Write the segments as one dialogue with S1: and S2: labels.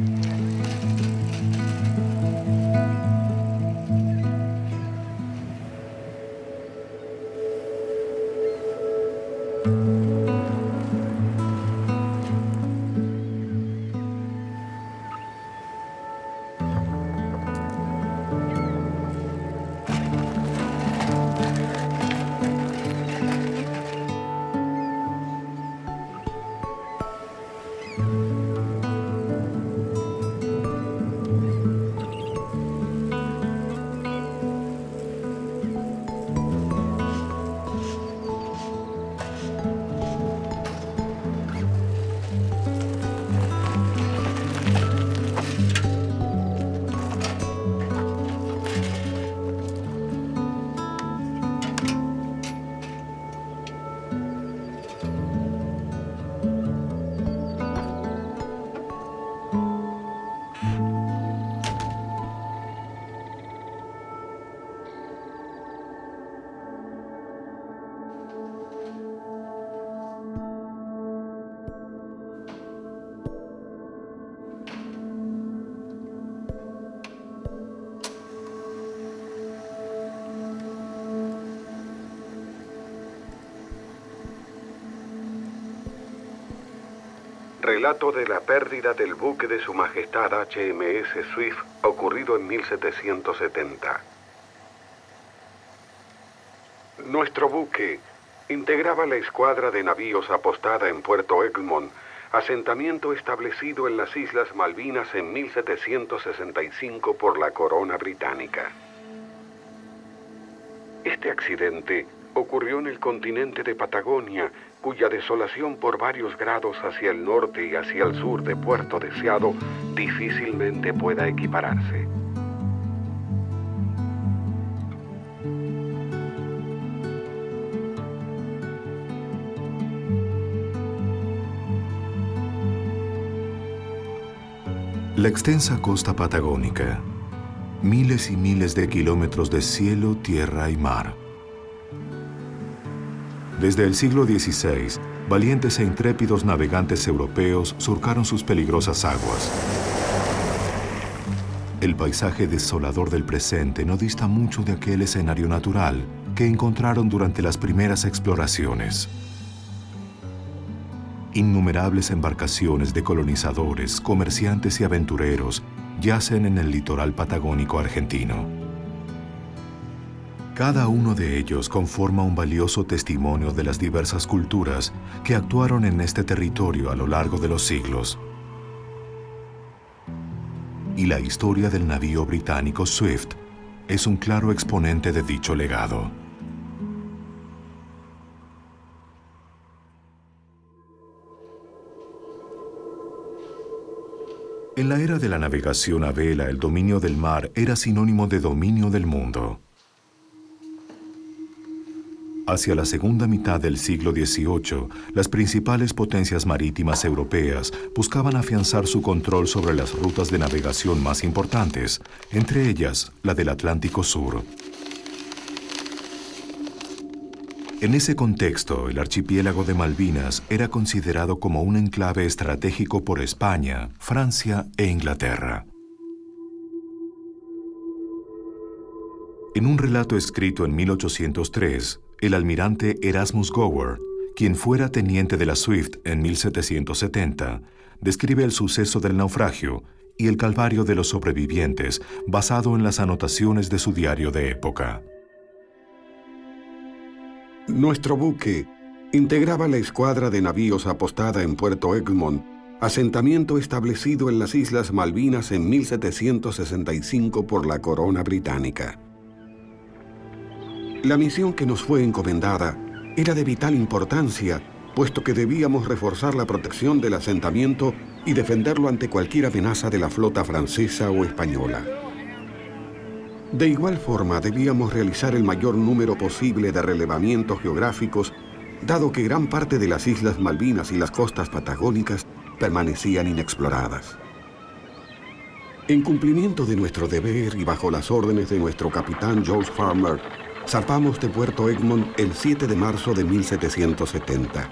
S1: Mm-hmm. Relato de la pérdida del buque de Su Majestad HMS Swift ocurrido en 1770. Nuestro buque integraba la escuadra de navíos apostada en Puerto Egmont, asentamiento establecido en las Islas Malvinas en 1765 por la corona británica. Este accidente ocurrió en el continente de Patagonia, cuya desolación por varios grados hacia el norte y hacia el sur de Puerto Deseado difícilmente pueda equipararse.
S2: La extensa costa patagónica, miles y miles de kilómetros de cielo, tierra y mar desde el siglo XVI, valientes e intrépidos navegantes europeos surcaron sus peligrosas aguas. El paisaje desolador del presente no dista mucho de aquel escenario natural que encontraron durante las primeras exploraciones. Innumerables embarcaciones de colonizadores, comerciantes y aventureros yacen en el litoral patagónico argentino. Cada uno de ellos conforma un valioso testimonio de las diversas culturas que actuaron en este territorio a lo largo de los siglos. Y la historia del navío británico Swift es un claro exponente de dicho legado. En la era de la navegación a vela, el dominio del mar era sinónimo de dominio del mundo. Hacia la segunda mitad del siglo XVIII, las principales potencias marítimas europeas buscaban afianzar su control sobre las rutas de navegación más importantes, entre ellas la del Atlántico Sur. En ese contexto, el archipiélago de Malvinas era considerado como un enclave estratégico por España, Francia e Inglaterra. En un relato escrito en 1803, el almirante Erasmus Gower, quien fuera teniente de la Swift en 1770, describe el suceso del naufragio y el calvario de los sobrevivientes basado en las anotaciones de su diario de época.
S1: Nuestro buque integraba la escuadra de navíos apostada en Puerto Egmont, asentamiento establecido en las Islas Malvinas en 1765 por la corona británica. La misión que nos fue encomendada era de vital importancia, puesto que debíamos reforzar la protección del asentamiento y defenderlo ante cualquier amenaza de la flota francesa o española. De igual forma, debíamos realizar el mayor número posible de relevamientos geográficos, dado que gran parte de las Islas Malvinas y las costas patagónicas permanecían inexploradas. En cumplimiento de nuestro deber y bajo las órdenes de nuestro capitán George Farmer, Zarpamos de Puerto Egmont el 7 de marzo de 1770.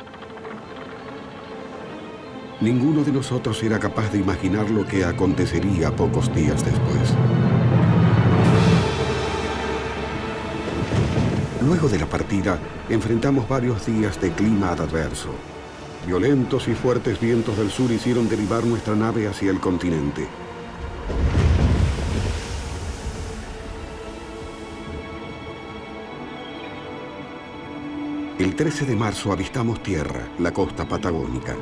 S1: ninguno de nosotros era capaz de imaginar lo que acontecería pocos días después. Luego de la partida, enfrentamos varios días de clima adverso. Violentos y fuertes vientos del sur hicieron derivar nuestra nave hacia el continente. El 13 de marzo avistamos tierra, la costa patagónica.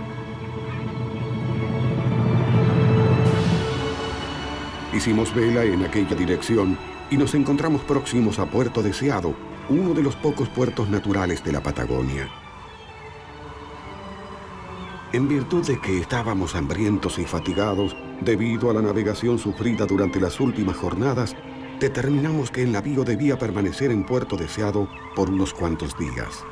S1: Hicimos vela en aquella dirección y nos encontramos próximos a Puerto Deseado, uno de los pocos puertos naturales de la Patagonia. En virtud de que estábamos hambrientos y fatigados debido a la navegación sufrida durante las últimas jornadas, determinamos que el navío debía permanecer en Puerto Deseado por unos cuantos días.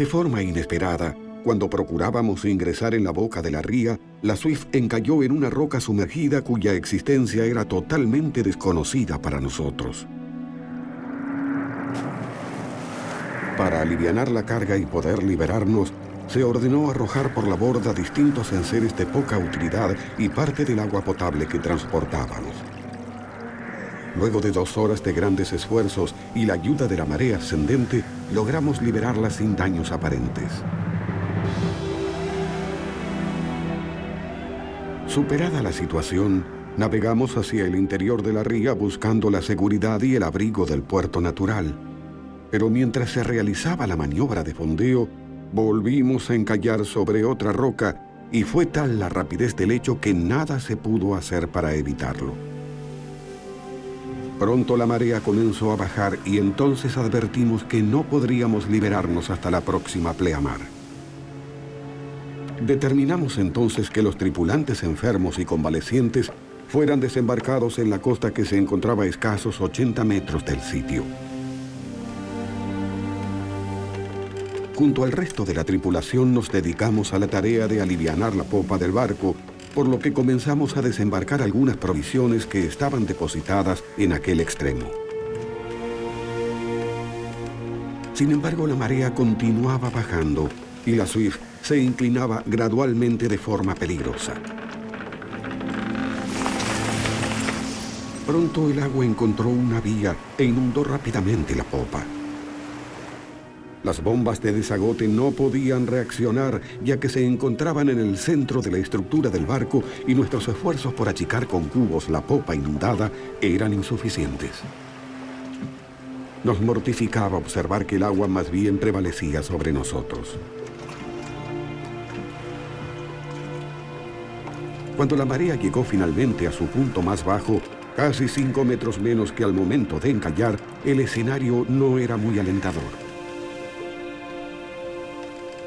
S1: De forma inesperada, cuando procurábamos ingresar en la boca de la ría, la Swift encalló en una roca sumergida cuya existencia era totalmente desconocida para nosotros. Para aliviar la carga y poder liberarnos, se ordenó arrojar por la borda distintos enseres de poca utilidad y parte del agua potable que transportábamos. Luego de dos horas de grandes esfuerzos y la ayuda de la marea ascendente, logramos liberarla sin daños aparentes. Superada la situación, navegamos hacia el interior de la ría buscando la seguridad y el abrigo del puerto natural pero mientras se realizaba la maniobra de fondeo, volvimos a encallar sobre otra roca y fue tal la rapidez del hecho que nada se pudo hacer para evitarlo. Pronto la marea comenzó a bajar y entonces advertimos que no podríamos liberarnos hasta la próxima pleamar. Determinamos entonces que los tripulantes enfermos y convalecientes fueran desembarcados en la costa que se encontraba a escasos 80 metros del sitio. Junto al resto de la tripulación nos dedicamos a la tarea de aliviar la popa del barco, por lo que comenzamos a desembarcar algunas provisiones que estaban depositadas en aquel extremo. Sin embargo, la marea continuaba bajando y la Swift se inclinaba gradualmente de forma peligrosa. Pronto el agua encontró una vía e inundó rápidamente la popa. Las bombas de desagote no podían reaccionar ya que se encontraban en el centro de la estructura del barco y nuestros esfuerzos por achicar con cubos la popa inundada eran insuficientes. Nos mortificaba observar que el agua más bien prevalecía sobre nosotros. Cuando la marea llegó finalmente a su punto más bajo, casi cinco metros menos que al momento de encallar, el escenario no era muy alentador.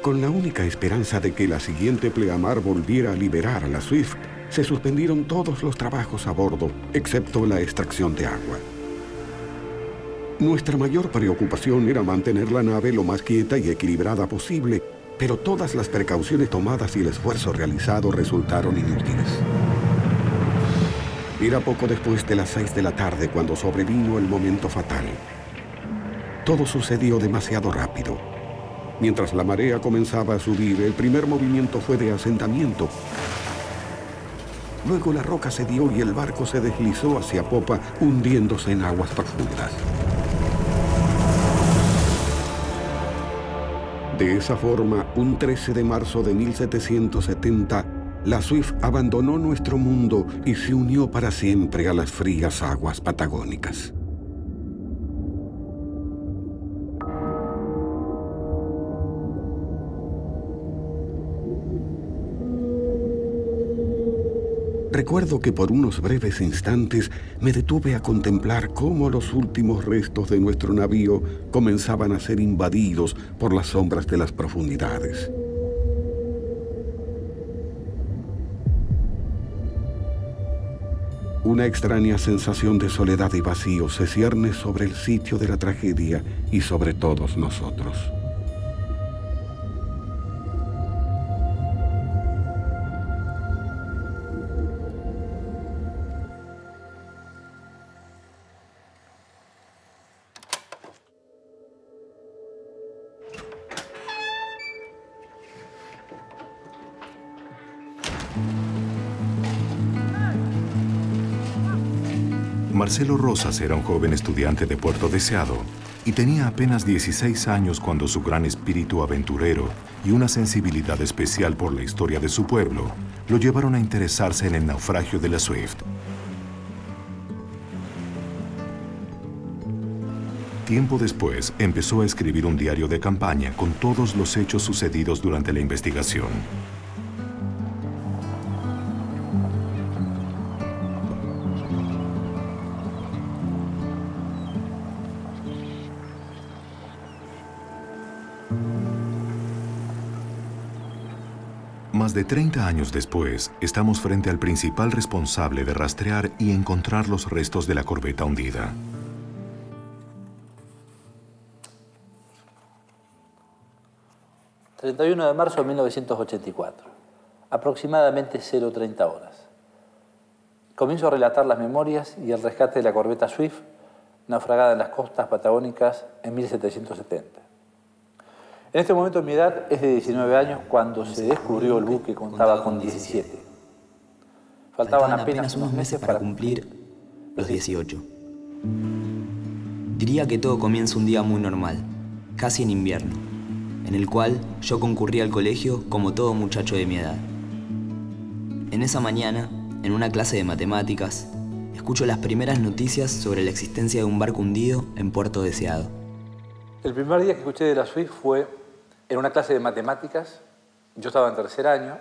S1: Con la única esperanza de que la siguiente pleamar volviera a liberar a la Swift, se suspendieron todos los trabajos a bordo, excepto la extracción de agua. Nuestra mayor preocupación era mantener la nave lo más quieta y equilibrada posible, pero todas las precauciones tomadas y el esfuerzo realizado resultaron inútiles. Era poco después de las seis de la tarde cuando sobrevino el momento fatal. Todo sucedió demasiado rápido. Mientras la marea comenzaba a subir, el primer movimiento fue de asentamiento. Luego la roca se dio y el barco se deslizó hacia popa, hundiéndose en aguas profundas. De esa forma, un 13 de marzo de 1770, la Swift abandonó nuestro mundo y se unió para siempre a las frías aguas patagónicas. Recuerdo que por unos breves instantes me detuve a contemplar cómo los últimos restos de nuestro navío comenzaban a ser invadidos por las sombras de las profundidades. Una extraña sensación de soledad y vacío se cierne sobre el sitio de la tragedia y sobre todos nosotros.
S2: Marcelo Rosas era un joven estudiante de Puerto Deseado y tenía apenas 16 años cuando su gran espíritu aventurero y una sensibilidad especial por la historia de su pueblo lo llevaron a interesarse en el naufragio de la Swift. Tiempo después empezó a escribir un diario de campaña con todos los hechos sucedidos durante la investigación. De 30 años después, estamos frente al principal responsable de rastrear y encontrar los restos de la corbeta hundida.
S3: ...31 de marzo de 1984... ...aproximadamente 0.30 horas... ...comienzo a relatar las memorias y el rescate de la corbeta Swift... ...naufragada en las costas patagónicas en 1770... En este momento mi edad es de 19 años cuando se descubrió el buque contaba con 17.
S4: Faltaban apenas unos meses para cumplir los 18. Diría que todo comienza un día muy normal, casi en invierno, en el cual yo concurría al colegio como todo muchacho de mi edad. En esa mañana, en una clase de matemáticas, escucho las primeras noticias sobre la existencia de un barco hundido en Puerto Deseado.
S3: El primer día que escuché de la Swift fue en una clase de matemáticas, yo estaba en tercer año,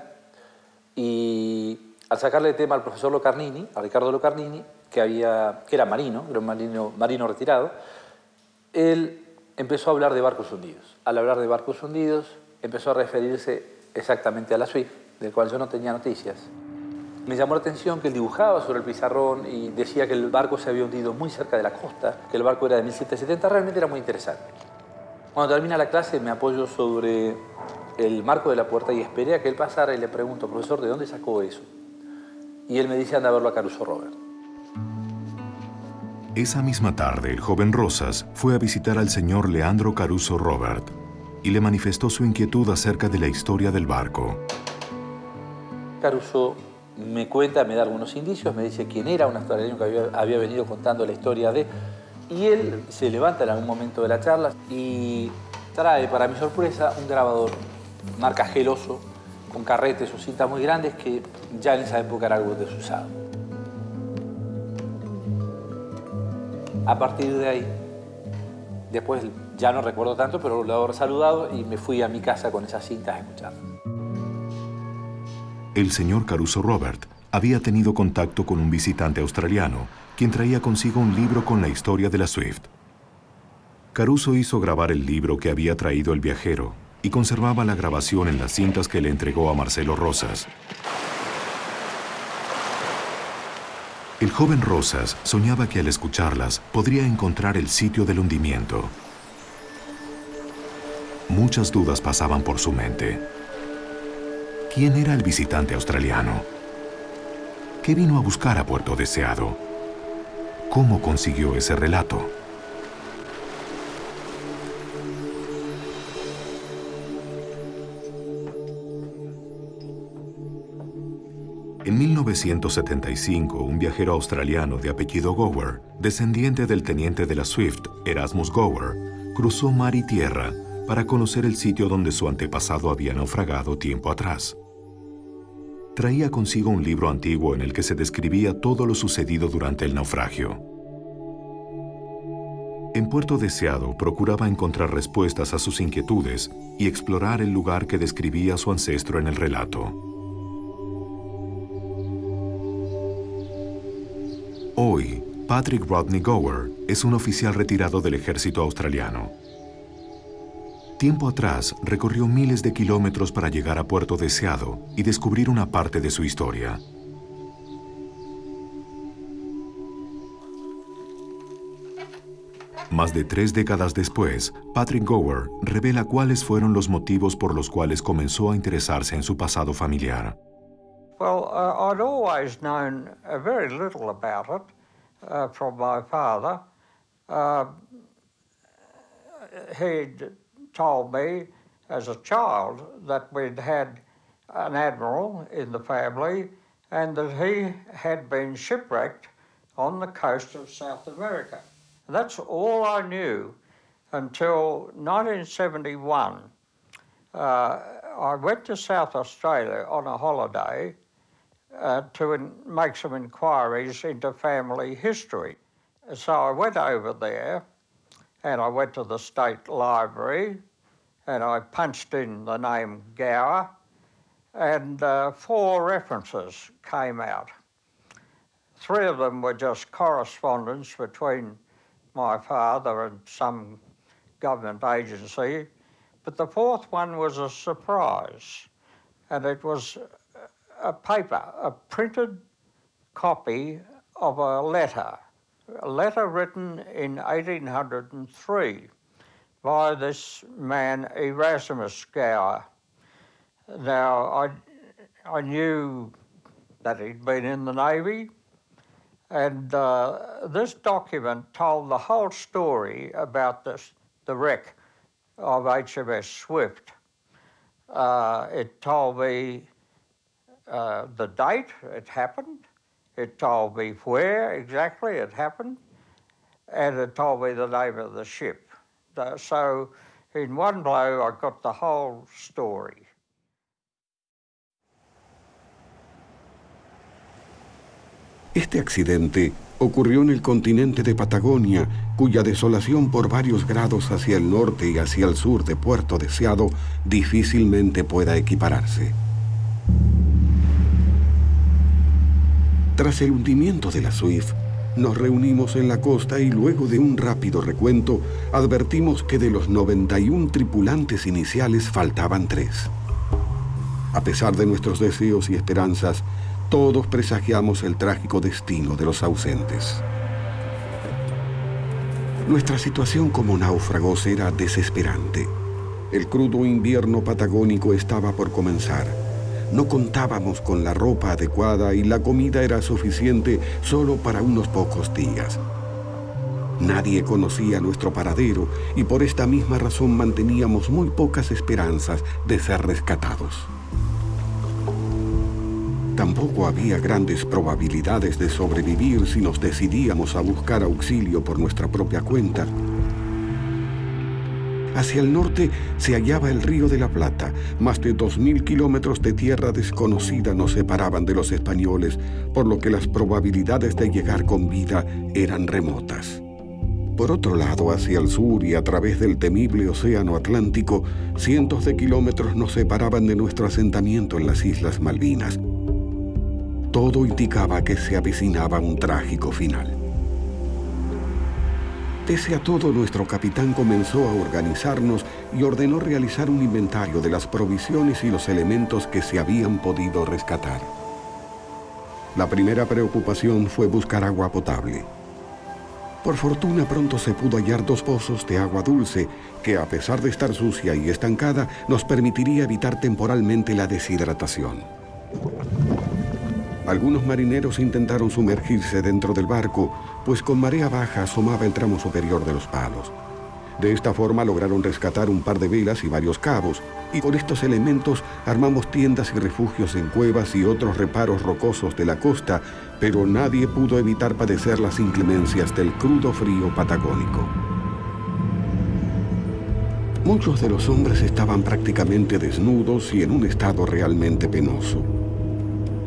S3: y al sacarle el tema al profesor Locarnini, a Ricardo Locarnini, que, había, que era marino, era un marino, marino retirado, él empezó a hablar de barcos hundidos. Al hablar de barcos hundidos, empezó a referirse exactamente a la SWIFT, del cual yo no tenía noticias. Me llamó la atención que él dibujaba sobre el pizarrón y decía que el barco se había hundido muy cerca de la costa, que el barco era de 1770, realmente era muy interesante. Cuando termina la clase me apoyo sobre el marco de la puerta y esperé a que él pasara y le pregunto, profesor, ¿de dónde sacó eso? Y él me dice, anda a verlo a Caruso Robert.
S2: Esa misma tarde, el joven Rosas fue a visitar al señor Leandro Caruso Robert y le manifestó su inquietud acerca de la historia del barco.
S3: Caruso me cuenta, me da algunos indicios, me dice quién era, un australiano que había, había venido contando la historia de y él se levanta en algún momento de la charla y trae, para mi sorpresa, un grabador marca geloso, con carretes o cintas muy grandes que ya en esa época era algo desusado. A partir de ahí, después ya no recuerdo tanto, pero lo haber saludado y me fui a mi casa con esas cintas a escuchar.
S2: El señor Caruso Robert había tenido contacto con un visitante australiano quien traía consigo un libro con la historia de la Swift. Caruso hizo grabar el libro que había traído el viajero y conservaba la grabación en las cintas que le entregó a Marcelo Rosas. El joven Rosas soñaba que al escucharlas podría encontrar el sitio del hundimiento. Muchas dudas pasaban por su mente. ¿Quién era el visitante australiano? ¿Qué vino a buscar a Puerto Deseado? ¿Cómo consiguió ese relato? En 1975, un viajero australiano de apellido Gower, descendiente del teniente de la Swift, Erasmus Gower, cruzó mar y tierra para conocer el sitio donde su antepasado había naufragado tiempo atrás traía consigo un libro antiguo en el que se describía todo lo sucedido durante el naufragio. En Puerto Deseado procuraba encontrar respuestas a sus inquietudes y explorar el lugar que describía su ancestro en el relato. Hoy, Patrick Rodney Gower es un oficial retirado del ejército australiano. Tiempo atrás recorrió miles de kilómetros para llegar a Puerto Deseado y descubrir una parte de su historia. Más de tres décadas después, Patrick Gower revela cuáles fueron los motivos por los cuales comenzó a interesarse en su pasado familiar.
S5: Well, uh, I'd always known uh, very little about it uh, from my father. He'd told me as a child that we'd had an admiral in the family and that he had been shipwrecked on the coast of South America. That's all I knew until 1971. Uh, I went to South Australia on a holiday uh, to in, make some inquiries into family history. So I went over there and I went to the State Library and I punched in the name Gower and uh, four references came out. Three of them were just correspondence between my father and some government agency, but the fourth one was a surprise, and it was a paper, a printed copy of a letter, a letter written in 1803 by this man Erasmus Gower. Now, I, I knew that he'd been in the Navy, and uh, this document told the whole story about this, the wreck of HMS Swift. Uh, it told me uh, the date it happened, it told me where exactly it happened, and it told me the name of the ship. So, in one blow, I got the whole story.
S1: Este accidente ocurrió en el continente de Patagonia, cuya desolación por varios grados hacia el norte y hacia el sur de Puerto Deseado difícilmente pueda equipararse. Tras el hundimiento de la Swift, nos reunimos en la costa y luego de un rápido recuento advertimos que de los 91 tripulantes iniciales faltaban tres. A pesar de nuestros deseos y esperanzas, todos presagiamos el trágico destino de los ausentes. Nuestra situación como náufragos era desesperante. El crudo invierno patagónico estaba por comenzar. No contábamos con la ropa adecuada y la comida era suficiente solo para unos pocos días. Nadie conocía nuestro paradero y por esta misma razón manteníamos muy pocas esperanzas de ser rescatados. Tampoco había grandes probabilidades de sobrevivir si nos decidíamos a buscar auxilio por nuestra propia cuenta. Hacia el norte se hallaba el río de la Plata. Más de 2.000 kilómetros de tierra desconocida nos separaban de los españoles, por lo que las probabilidades de llegar con vida eran remotas. Por otro lado, hacia el sur y a través del temible Océano Atlántico, cientos de kilómetros nos separaban de nuestro asentamiento en las Islas Malvinas todo indicaba que se avecinaba un trágico final. Pese a todo, nuestro capitán comenzó a organizarnos y ordenó realizar un inventario de las provisiones y los elementos que se habían podido rescatar. La primera preocupación fue buscar agua potable. Por fortuna pronto se pudo hallar dos pozos de agua dulce que a pesar de estar sucia y estancada nos permitiría evitar temporalmente la deshidratación. Algunos marineros intentaron sumergirse dentro del barco, pues con marea baja asomaba el tramo superior de los palos. De esta forma lograron rescatar un par de velas y varios cabos, y con estos elementos armamos tiendas y refugios en cuevas y otros reparos rocosos de la costa, pero nadie pudo evitar padecer las inclemencias del crudo frío patagónico. Muchos de los hombres estaban prácticamente desnudos y en un estado realmente penoso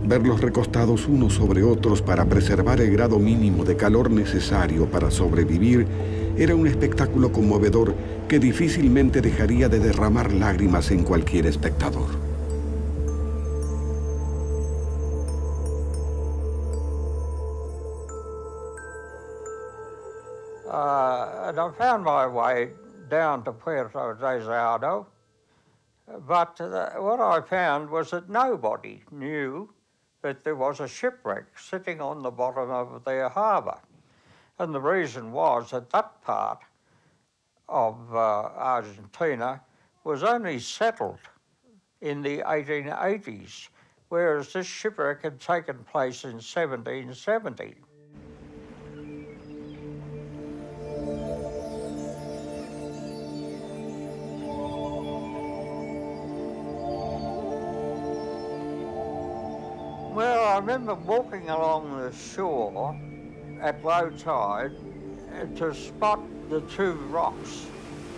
S1: verlos recostados unos sobre otros para preservar el grado mínimo de calor necesario para sobrevivir era un espectáculo conmovedor que difícilmente dejaría de derramar lágrimas en cualquier espectador.
S5: Uh, I found my way down to Puerto Deseado, but uh, what I found was that nobody knew that there was a shipwreck sitting on the bottom of their harbour. And the reason was that that part of uh, Argentina was only settled in the 1880s, whereas this shipwreck had taken place in 1770. Well, I remember walking along the shore at low tide to spot the two rocks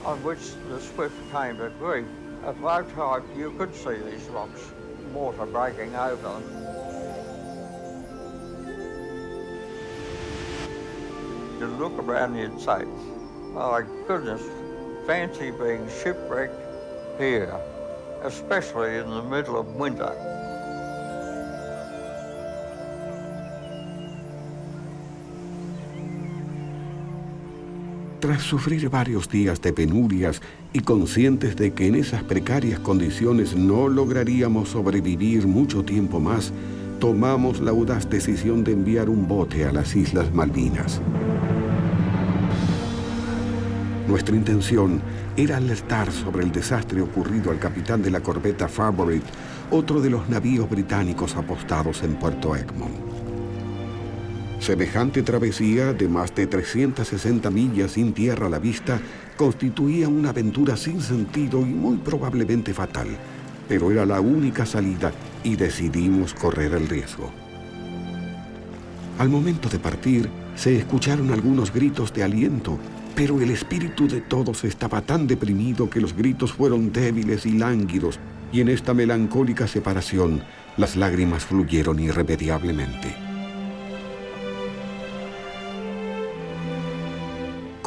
S5: on which the swift came to grief. At low tide, you could see these rocks, water breaking over them. You look around and you'd say, my goodness, fancy being shipwrecked here, especially in the middle of winter.
S1: Tras sufrir varios días de penurias y conscientes de que en esas precarias condiciones no lograríamos sobrevivir mucho tiempo más, tomamos la audaz decisión de enviar un bote a las Islas Malvinas. Nuestra intención era alertar sobre el desastre ocurrido al capitán de la corbeta Favorite, otro de los navíos británicos apostados en Puerto Egmont. Semejante travesía de más de 360 millas sin tierra a la vista constituía una aventura sin sentido y muy probablemente fatal, pero era la única salida y decidimos correr el riesgo. Al momento de partir, se escucharon algunos gritos de aliento, pero el espíritu de todos estaba tan deprimido que los gritos fueron débiles y lánguidos, y en esta melancólica separación las lágrimas fluyeron irremediablemente.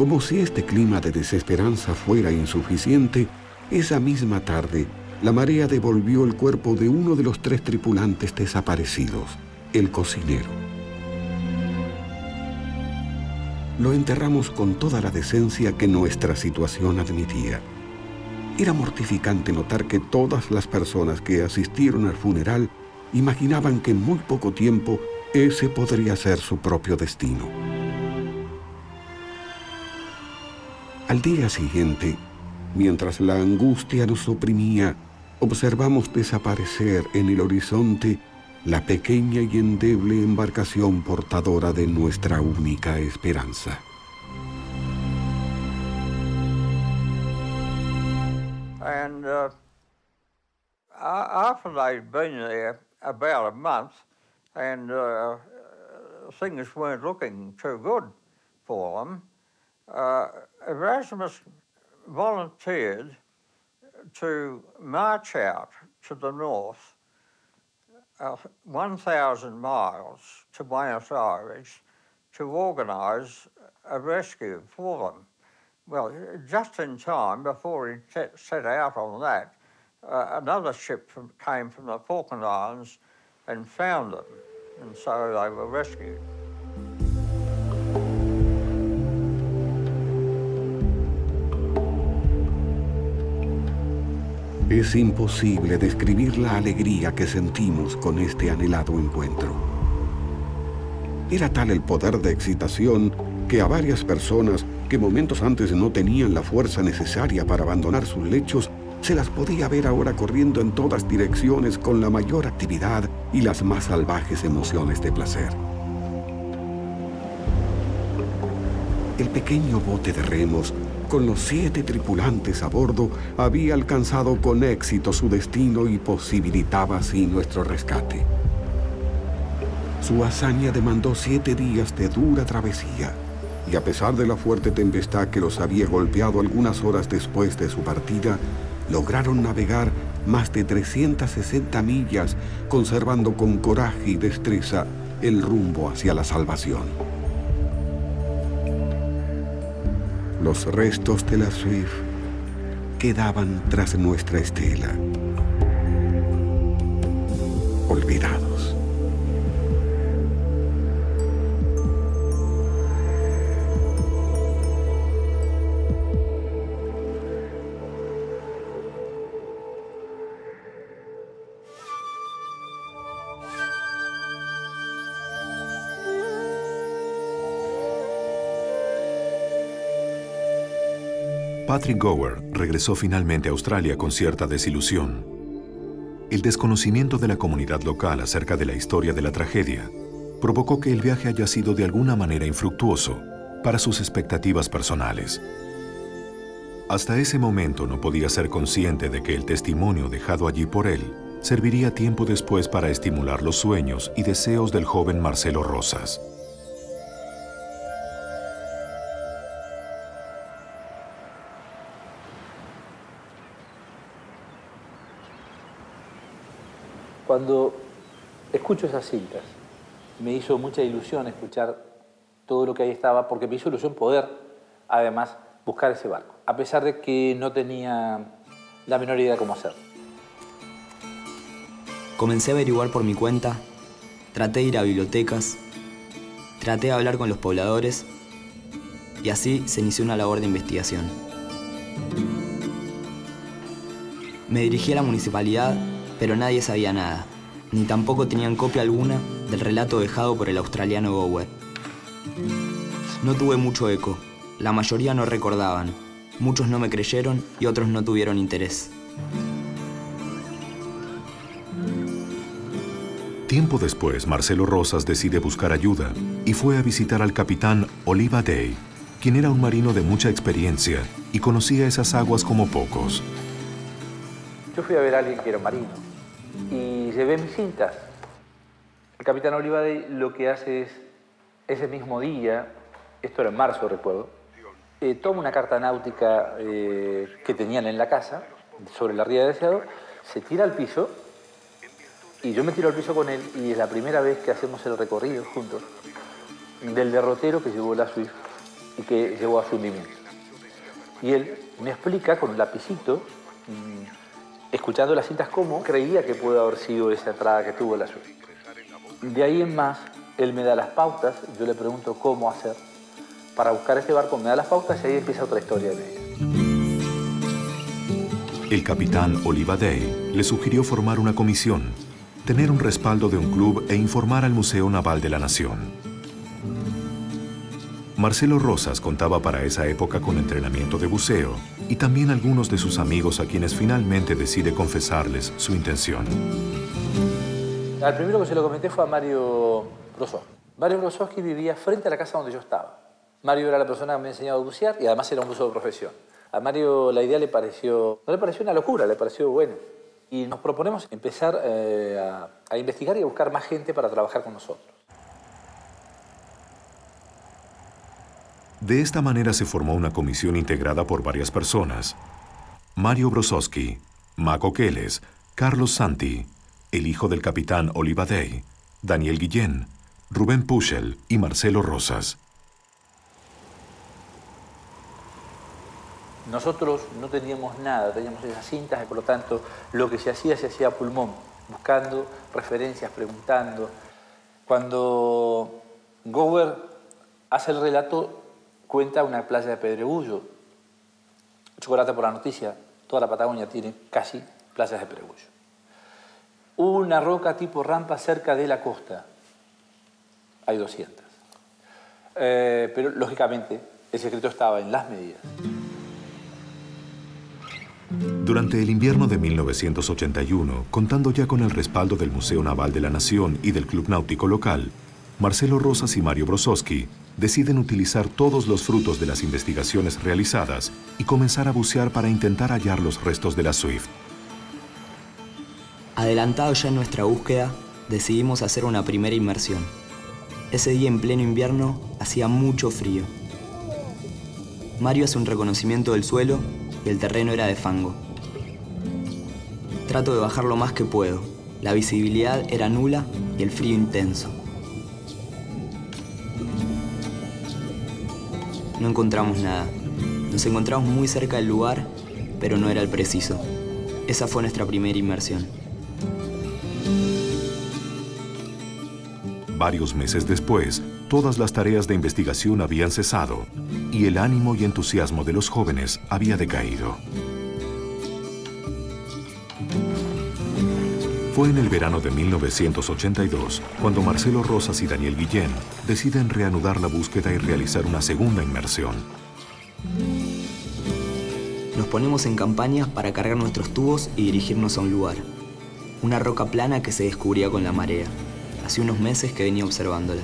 S1: Como si este clima de desesperanza fuera insuficiente, esa misma tarde, la marea devolvió el cuerpo de uno de los tres tripulantes desaparecidos, el cocinero. Lo enterramos con toda la decencia que nuestra situación admitía. Era mortificante notar que todas las personas que asistieron al funeral imaginaban que en muy poco tiempo ese podría ser su propio destino. Al día siguiente, mientras la angustia nos oprimía, observamos desaparecer en el horizonte la pequeña y endeble embarcación portadora de nuestra única esperanza.
S5: And uh, after they'd been there about a month, and uh, things weren't looking too good for them, uh, Erasmus volunteered to march out to the north uh, 1,000 miles to Buenos Aires to organise a rescue for them. Well, just in time before he set, out on that, uh, another ship from, came from the Falkland Islands and found them, and so they were rescued.
S1: Es imposible describir la alegría que sentimos con este anhelado encuentro. Era tal el poder de excitación que a varias personas que momentos antes no tenían la fuerza necesaria para abandonar sus lechos, se las podía ver ahora corriendo en todas direcciones con la mayor actividad y las más salvajes emociones de placer. El pequeño bote de remos con los siete tripulantes a bordo, había alcanzado con éxito su destino y posibilitaba así nuestro rescate. Su hazaña demandó siete días de dura travesía, y a pesar de la fuerte tempestad que los había golpeado algunas horas después de su partida, lograron navegar más de 360 millas, conservando con coraje y destreza el rumbo hacia la salvación. Los restos de la Swift quedaban tras nuestra estela, olvidados.
S2: Patrick Gower regresó finalmente a Australia con cierta desilusión. El desconocimiento de la comunidad local acerca de la historia de la tragedia provocó que el viaje haya sido de alguna manera infructuoso para sus expectativas personales. Hasta ese momento no podía ser consciente de que el testimonio dejado allí por él serviría tiempo después para estimular los sueños y deseos del joven Marcelo Rosas.
S3: Cuando escucho esas cintas, me hizo mucha ilusión escuchar todo lo que ahí estaba, porque me hizo ilusión poder, además, buscar ese barco, a pesar de que no tenía la menor idea de cómo hacerlo.
S4: Comencé a averiguar por mi cuenta, traté de ir a bibliotecas, traté de hablar con los pobladores y así se inició una labor de investigación. Me dirigí a la municipalidad, pero nadie sabía nada, ni tampoco tenían copia alguna del relato dejado por el australiano Gower. No tuve mucho eco, la mayoría no recordaban, muchos no me creyeron y otros no tuvieron interés.
S2: Tiempo después, Marcelo Rosas decide buscar ayuda y fue a visitar al capitán Oliva Day, quien era un marino de mucha experiencia y conocía esas aguas como pocos.
S3: Yo fui a ver a alguien que era marino y llevé mis cintas. El capitán Oliva Day lo que hace es, ese mismo día, esto era en marzo recuerdo, eh, toma una carta náutica eh, que tenían en la casa sobre la ría de deseado, se tira al piso y yo me tiro al piso con él y es la primera vez que hacemos el recorrido juntos del derrotero que llevó la Swift y que llevó a su hundimiento. Y él me explica con un lapicito, mm, escuchando las cintas, cómo creía que pudo haber sido esa entrada que tuvo la Swift. De ahí en más, él me da las pautas, yo le pregunto cómo hacer para buscar este barco, me da las pautas y ahí empieza otra historia de ella.
S2: El capitán Oliva Day le sugirió formar una comisión tener un respaldo de un club e informar al Museo Naval de la Nación. Marcelo Rosas contaba para esa época con entrenamiento de buceo y también algunos de sus amigos a quienes finalmente decide confesarles su intención.
S3: Al primero que se lo comenté fue a Mario Brosowski. Mario Brosowski vivía frente a la casa donde yo estaba. Mario era la persona que me enseñaba a bucear y además era un buzo de profesión. A Mario la idea le pareció, no le pareció una locura, le pareció bueno y nos proponemos empezar eh, a investigar y a buscar más gente para trabajar con nosotros.
S2: De esta manera se formó una comisión integrada por varias personas. Mario Brosowski, Maco Keles, Carlos Santi, el hijo del capitán Oliva Day, Daniel Guillén, Rubén Puschel y Marcelo Rosas.
S3: Nosotros no teníamos nada, teníamos esas cintas y por lo tanto lo que se hacía se hacía a pulmón, buscando referencias, preguntando. Cuando Gower hace el relato, cuenta una playa de Pedregullo. Chocolate por la noticia, toda la Patagonia tiene casi playas de Pedregullo. Una roca tipo rampa cerca de la costa. Hay 200. Eh, pero lógicamente el secreto estaba en las medidas.
S2: Durante el invierno de 1981, contando ya con el respaldo del Museo Naval de la Nación y del Club Náutico local, Marcelo Rosas y Mario Brosowski deciden utilizar todos los frutos de las investigaciones realizadas y comenzar a bucear para intentar hallar los restos de la Swift.
S4: Adelantado ya en nuestra búsqueda, decidimos hacer una primera inmersión. Ese día en pleno invierno hacía mucho frío. Mario hace un reconocimiento del suelo y el terreno era de fango. Trato de bajar lo más que puedo. La visibilidad era nula y el frío intenso. No encontramos nada. Nos encontramos muy cerca del lugar, pero no era el preciso. Esa fue nuestra primera inmersión.
S2: Varios meses después, todas las tareas de investigación habían cesado y el ánimo y entusiasmo de los jóvenes había decaído. Fue en el verano de 1982 cuando Marcelo Rosas y Daniel Guillén deciden reanudar la búsqueda y realizar una segunda inmersión.
S4: Nos ponemos en campaña para cargar nuestros tubos y dirigirnos a un lugar. Una roca plana que se descubría con la marea. Hace unos meses que venía observándola.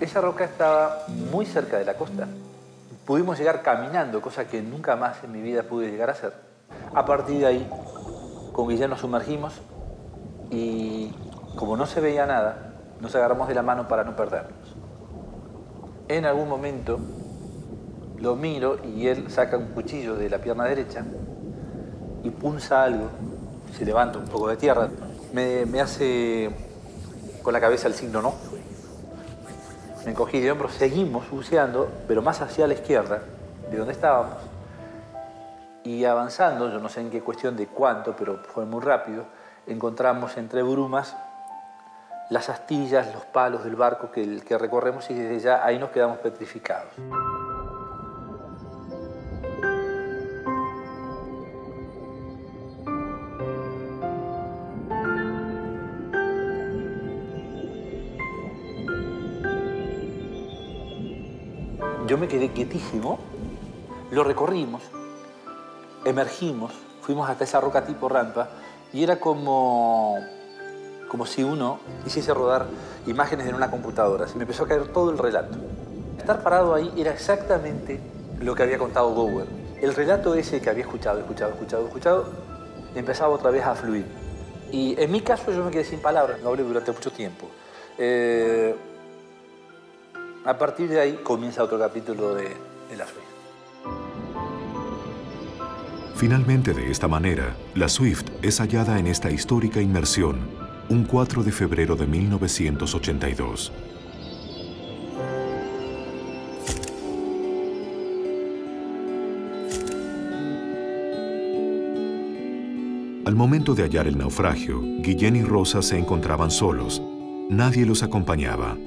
S3: Esa roca estaba muy cerca de la costa. Pudimos llegar caminando, cosa que nunca más en mi vida pude llegar a hacer. A partir de ahí con Guillén nos sumergimos y como no se veía nada, nos agarramos de la mano para no perdernos. En algún momento lo miro y él saca un cuchillo de la pierna derecha y punza algo, se levanta un poco de tierra, me, me hace con la cabeza el signo no. Me encogí de hombros, seguimos buceando, pero más hacia la izquierda, de donde estábamos. Y avanzando, yo no sé en qué cuestión de cuánto, pero fue muy rápido, encontramos entre brumas las astillas, los palos del barco que, que recorremos y desde ya ahí nos quedamos petrificados. Yo me quedé quietísimo, lo recorrimos, emergimos, fuimos hasta esa roca tipo rampa y era como, como si uno hiciese rodar imágenes en una computadora. Se me empezó a caer todo el relato. Estar parado ahí era exactamente lo que había contado Gower. El relato ese que había escuchado, escuchado, escuchado, escuchado, empezaba otra vez a fluir. Y en mi caso yo me quedé sin palabras, no hablé durante mucho tiempo. Eh, a partir de ahí comienza otro capítulo de, de la Swift.
S2: Finalmente, de esta manera, la Swift es hallada en esta histórica inmersión, un 4 de febrero de 1982. Al momento de hallar el naufragio, Guillén y Rosa se encontraban solos. Nadie los acompañaba.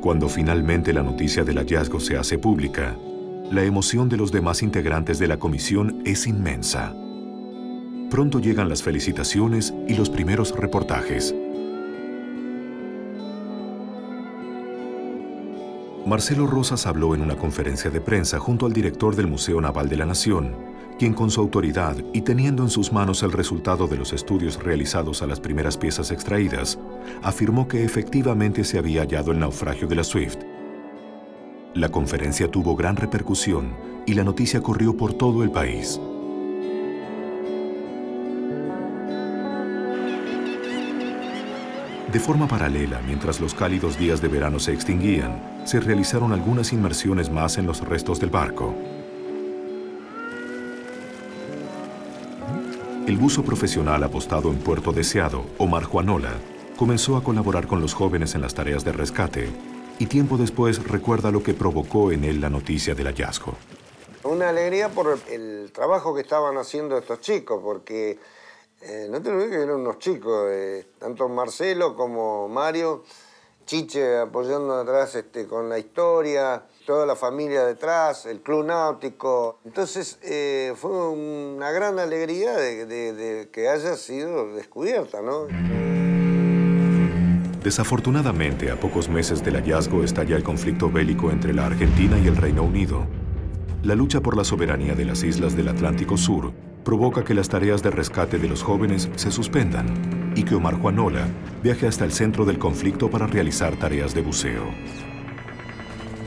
S2: Cuando finalmente la noticia del hallazgo se hace pública, la emoción de los demás integrantes de la comisión es inmensa. Pronto llegan las felicitaciones y los primeros reportajes. Marcelo Rosas habló en una conferencia de prensa junto al director del Museo Naval de la Nación, quien con su autoridad y teniendo en sus manos el resultado de los estudios realizados a las primeras piezas extraídas, afirmó que efectivamente se había hallado el naufragio de la Swift. La conferencia tuvo gran repercusión y la noticia corrió por todo el país. De forma paralela, mientras los cálidos días de verano se extinguían, se realizaron algunas inmersiones más en los restos del barco. El buzo profesional apostado en Puerto Deseado, Omar Juanola, comenzó a colaborar con los jóvenes en las tareas de rescate y tiempo después recuerda lo que provocó en él la noticia del hallazgo.
S6: Una alegría por el trabajo que estaban haciendo estos chicos, porque eh, no te olvides que eran unos chicos, eh, tanto Marcelo como Mario, Chiche apoyando atrás este, con la historia, toda la familia detrás, el club náutico. Entonces eh, fue una gran alegría de, de que haya sido descubierta, ¿no?
S2: Desafortunadamente, a pocos meses del hallazgo estalla el conflicto bélico entre la Argentina y el Reino Unido. La lucha por la soberanía de las islas del Atlántico Sur provoca que las tareas de rescate de los jóvenes se suspendan y que Omar Juanola viaje hasta el centro del conflicto para realizar tareas de buceo.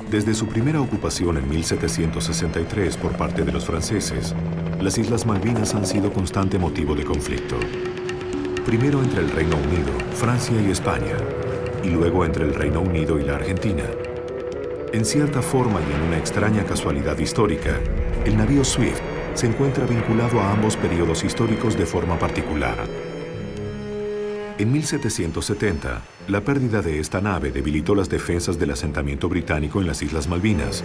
S2: Desde su primera ocupación en 1763 por parte de los franceses, las Islas Malvinas han sido constante motivo de conflicto. Primero entre el Reino Unido, Francia y España, y luego entre el Reino Unido y la Argentina. En cierta forma y en una extraña casualidad histórica, el navío Swift se encuentra vinculado a ambos periodos históricos de forma particular. En 1770, la pérdida de esta nave debilitó las defensas del asentamiento británico en las Islas Malvinas.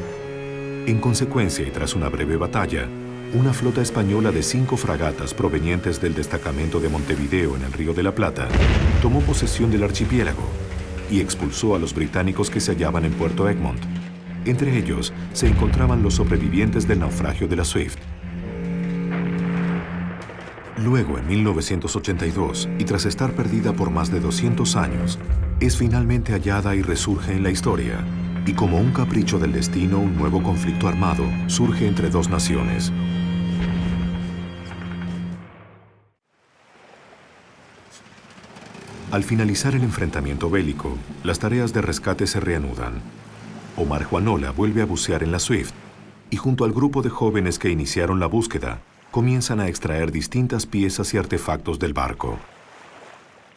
S2: En consecuencia y tras una breve batalla, una flota española de cinco fragatas provenientes del destacamento de Montevideo en el Río de la Plata tomó posesión del archipiélago y expulsó a los británicos que se hallaban en Puerto Egmont. Entre ellos se encontraban los sobrevivientes del naufragio de la Swift. Luego, en 1982, y tras estar perdida por más de 200 años, es finalmente hallada y resurge en la historia. Y como un capricho del destino, un nuevo conflicto armado surge entre dos naciones. Al finalizar el enfrentamiento bélico, las tareas de rescate se reanudan. Omar Juanola vuelve a bucear en la Swift y junto al grupo de jóvenes que iniciaron la búsqueda, comienzan a extraer distintas piezas y artefactos del barco.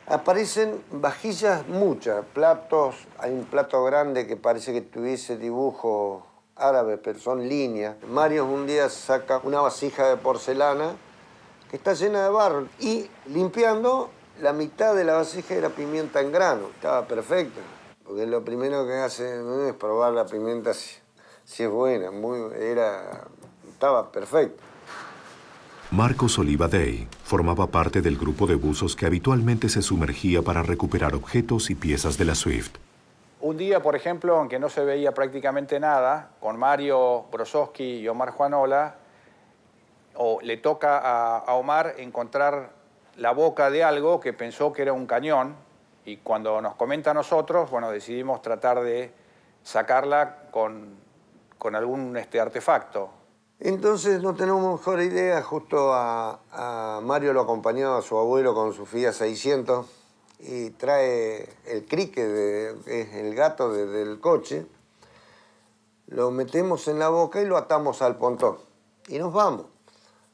S6: Aparecen vajillas muchas, platos, hay un plato grande que parece que tuviese dibujo árabe, pero son líneas. Mario un día saca una vasija de porcelana que está llena de barro y limpiando la mitad de la vasija era pimienta en grano, estaba perfecta. Porque lo primero que hace es probar la pimienta si, si es buena, muy, era, estaba perfecta.
S2: Marcos Oliva Day formaba parte del grupo de buzos que habitualmente se sumergía para recuperar objetos y piezas de la Swift.
S7: Un día, por ejemplo, en que no se veía prácticamente nada, con Mario Brosowski y Omar Juanola, o le toca a, a Omar encontrar la boca de algo que pensó que era un cañón, y cuando nos comenta a nosotros, bueno, decidimos tratar de sacarla con, con algún este, artefacto,
S6: entonces no tenemos mejor idea, justo a, Mario lo acompañó a su abuelo con su Fiat 600 y trae el crique, que es el gato del coche, lo metemos en la boca y lo atamos al pontón y nos vamos.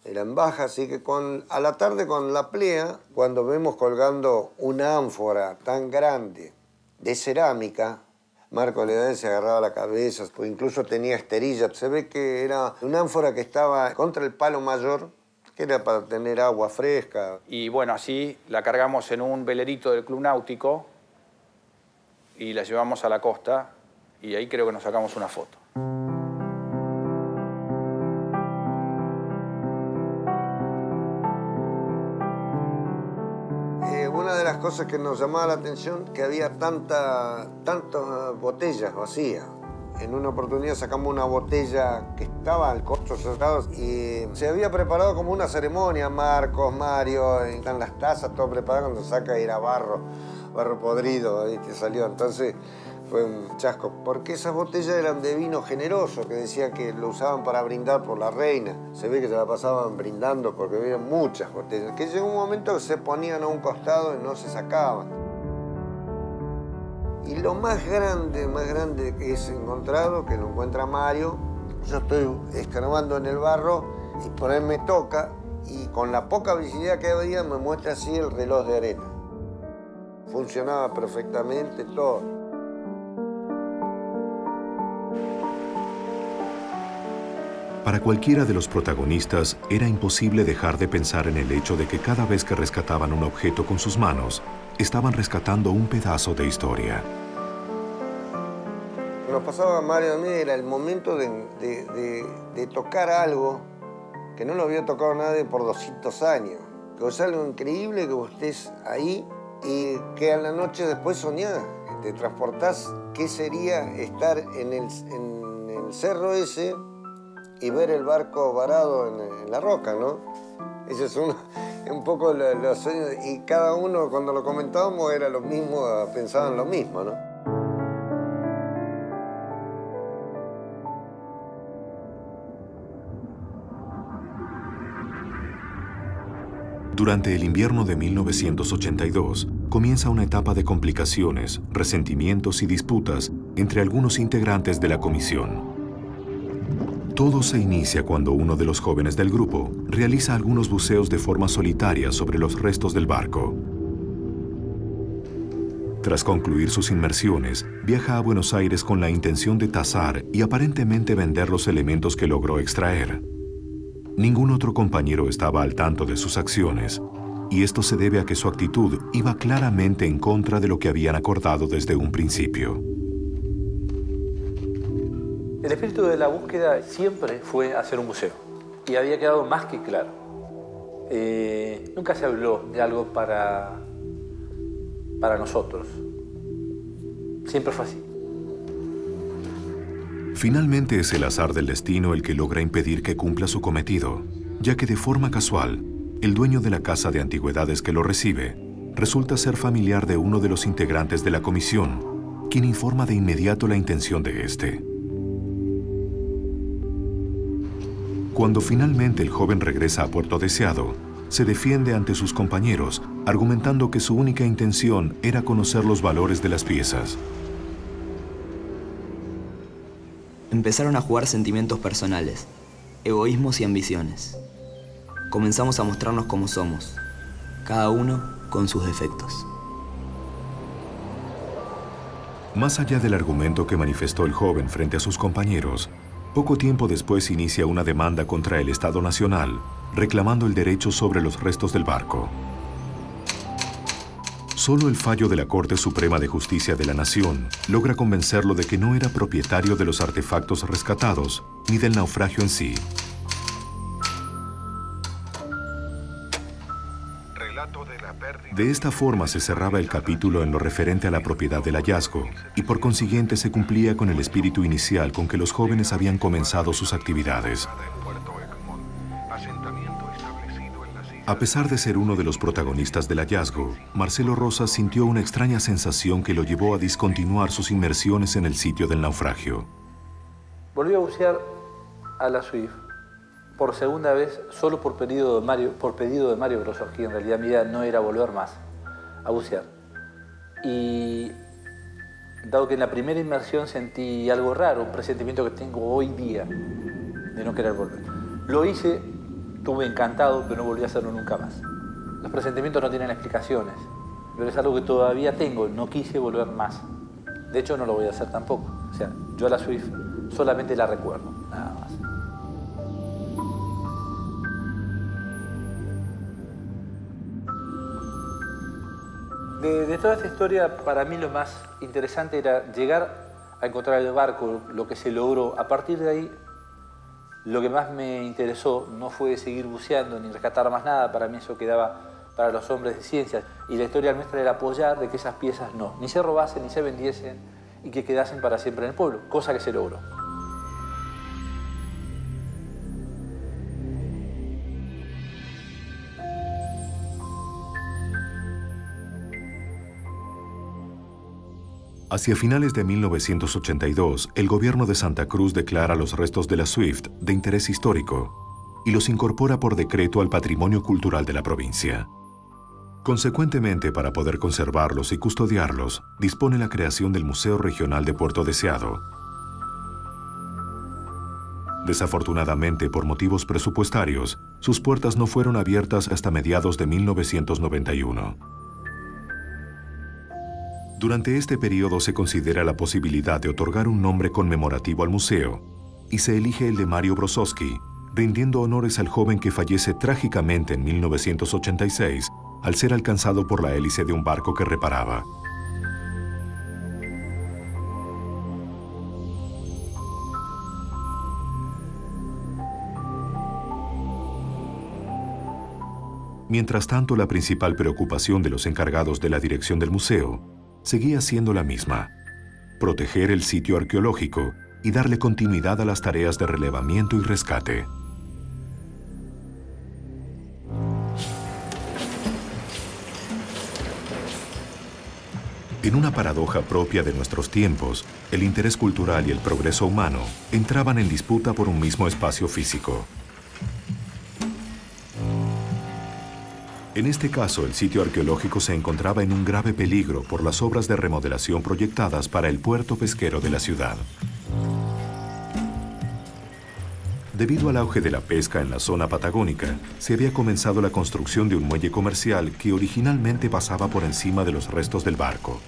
S6: Era en baja, así que con, a la tarde con la plea, cuando vemos colgando una ánfora tan grande de cerámica, Marco Ledán se agarraba la cabeza, incluso tenía esterilla. Se ve que era una ánfora que estaba contra el palo mayor, que era para tener agua fresca.
S7: Y bueno, así la cargamos en un velerito del Club Náutico y la llevamos a la costa y ahí creo que nos sacamos una foto.
S6: Cosas que nos llamaba la atención que había tanta, tantas botellas vacías. En una oportunidad sacamos una botella que estaba al costo cerrado y se había preparado como una ceremonia, Marcos, Mario, están las tazas, todo preparado, cuando saca era barro, barro podrido, que salió. Entonces fue un chasco, porque esas botellas eran de vino generoso, que decía que lo usaban para brindar por la reina. Se ve que se la pasaban brindando porque había muchas botellas, que llegó un momento que se ponían a un costado y no se sacaban. Y lo más grande, más grande que es encontrado, que lo encuentra Mario, yo estoy escarbando en el barro y por ahí me toca y con la poca visibilidad que había me muestra así el reloj de arena. Funcionaba perfectamente todo.
S2: Para cualquiera de los protagonistas era imposible dejar de pensar en el hecho de que cada vez que rescataban un objeto con sus manos, estaban rescatando un pedazo de historia.
S6: Nos pasaba a Mario a mí, era el momento de, tocar algo que no lo había tocado nadie por 200 años. Que es algo increíble que vos estés ahí y que a la noche después soñás, te transportás qué sería estar en el, en el cerro ese y ver el barco varado en, la roca, ¿no? Ese es un, un poco los sueños, y cada uno cuando lo comentábamos era lo mismo, pensaban lo mismo, ¿no?
S2: Durante el invierno de 1982, comienza una etapa de complicaciones, resentimientos y disputas entre algunos integrantes de la comisión. Todo se inicia cuando uno de los jóvenes del grupo realiza algunos buceos de forma solitaria sobre los restos del barco. Tras concluir sus inmersiones, viaja a Buenos Aires con la intención de tasar y aparentemente vender los elementos que logró extraer. Ningún otro compañero estaba al tanto de sus acciones, y esto se debe a que su actitud iba claramente en contra de lo que habían acordado desde un principio.
S3: El espíritu de la búsqueda siempre fue hacer un museo y había quedado más que claro. Eh, nunca se habló de algo para, para nosotros. Siempre fue así.
S2: Finalmente es el azar del destino el que logra impedir que cumpla su cometido, ya que de forma casual, el dueño de la casa de antigüedades que lo recibe resulta ser familiar de uno de los integrantes de la comisión, quien informa de inmediato la intención de este. Cuando finalmente el joven regresa a Puerto Deseado, se defiende ante sus compañeros, argumentando que su única intención era conocer los valores de las piezas.
S4: Empezaron a jugar sentimientos personales, egoísmos y ambiciones. comenzamos a mostrarnos como somos, cada uno con sus defectos.
S2: Más allá del argumento que manifestó el joven frente a sus compañeros, poco tiempo después inicia una demanda contra el Estado Nacional, reclamando el derecho sobre los restos del barco. Solo el fallo de la Corte Suprema de Justicia de la Nación logra convencerlo de que no era propietario de los artefactos rescatados ni del naufragio en sí. De esta forma se cerraba el capítulo en lo referente a la propiedad del hallazgo y por consiguiente se cumplía con el espíritu inicial con que los jóvenes habían comenzado sus actividades. A pesar de ser uno de los protagonistas del hallazgo, Marcelo Rosas sintió una extraña sensación que lo llevó a discontinuar sus inmersiones en el sitio del naufragio.
S3: Volví a bucear a la Swift por segunda vez, solo por pedido de Mario, por pedido de Mario. En realidad mi idea no era volver más a bucear. Y dado que en la primera inmersión sentí algo raro, un presentimiento que tengo hoy día de no querer volver. Lo hice Estuve encantado, pero no volví a hacerlo nunca más. Los presentimientos no tienen explicaciones, pero es algo que todavía tengo, no quise volver más. De hecho, no lo voy a hacer tampoco. O sea, yo a la Swift solamente la recuerdo, nada más. De, toda esta historia, para mí lo más interesante era llegar a encontrar el barco, lo que se logró. A partir de ahí, lo que más me interesó no fue seguir buceando ni rescatar más nada, para mí eso quedaba para los hombres de ciencias. Y la historia nuestra era apoyar de que esas piezas no, ni se robasen, ni se vendiesen y que quedasen para siempre en el pueblo, cosa que se logró.
S2: Hacia finales de 1982, el gobierno de Santa Cruz declara los restos de la SWIFT de interés histórico y los incorpora por decreto al patrimonio cultural de la provincia. Consecuentemente, para poder conservarlos y custodiarlos, dispone la creación del Museo Regional de Puerto Deseado. Desafortunadamente, por motivos presupuestarios, sus puertas no fueron abiertas hasta mediados de 1991. Durante este periodo se considera la posibilidad de otorgar un nombre conmemorativo al museo y se elige el de Mario Brosowski, rindiendo honores al joven que fallece trágicamente en 1986 al ser alcanzado por la hélice de un barco que reparaba. Mientras tanto, la principal preocupación de los encargados de la dirección del museo seguía siendo la misma, proteger el sitio arqueológico y darle continuidad a las tareas de relevamiento y rescate. En una paradoja propia de nuestros tiempos, el interés cultural y el progreso humano entraban en disputa por un mismo espacio físico. En este caso, el sitio arqueológico se encontraba en un grave peligro por las obras de remodelación proyectadas para el puerto pesquero de la ciudad. Debido al auge de la pesca en la zona patagónica, se había comenzado la construcción de un muelle comercial que originalmente pasaba por encima de los restos del barco.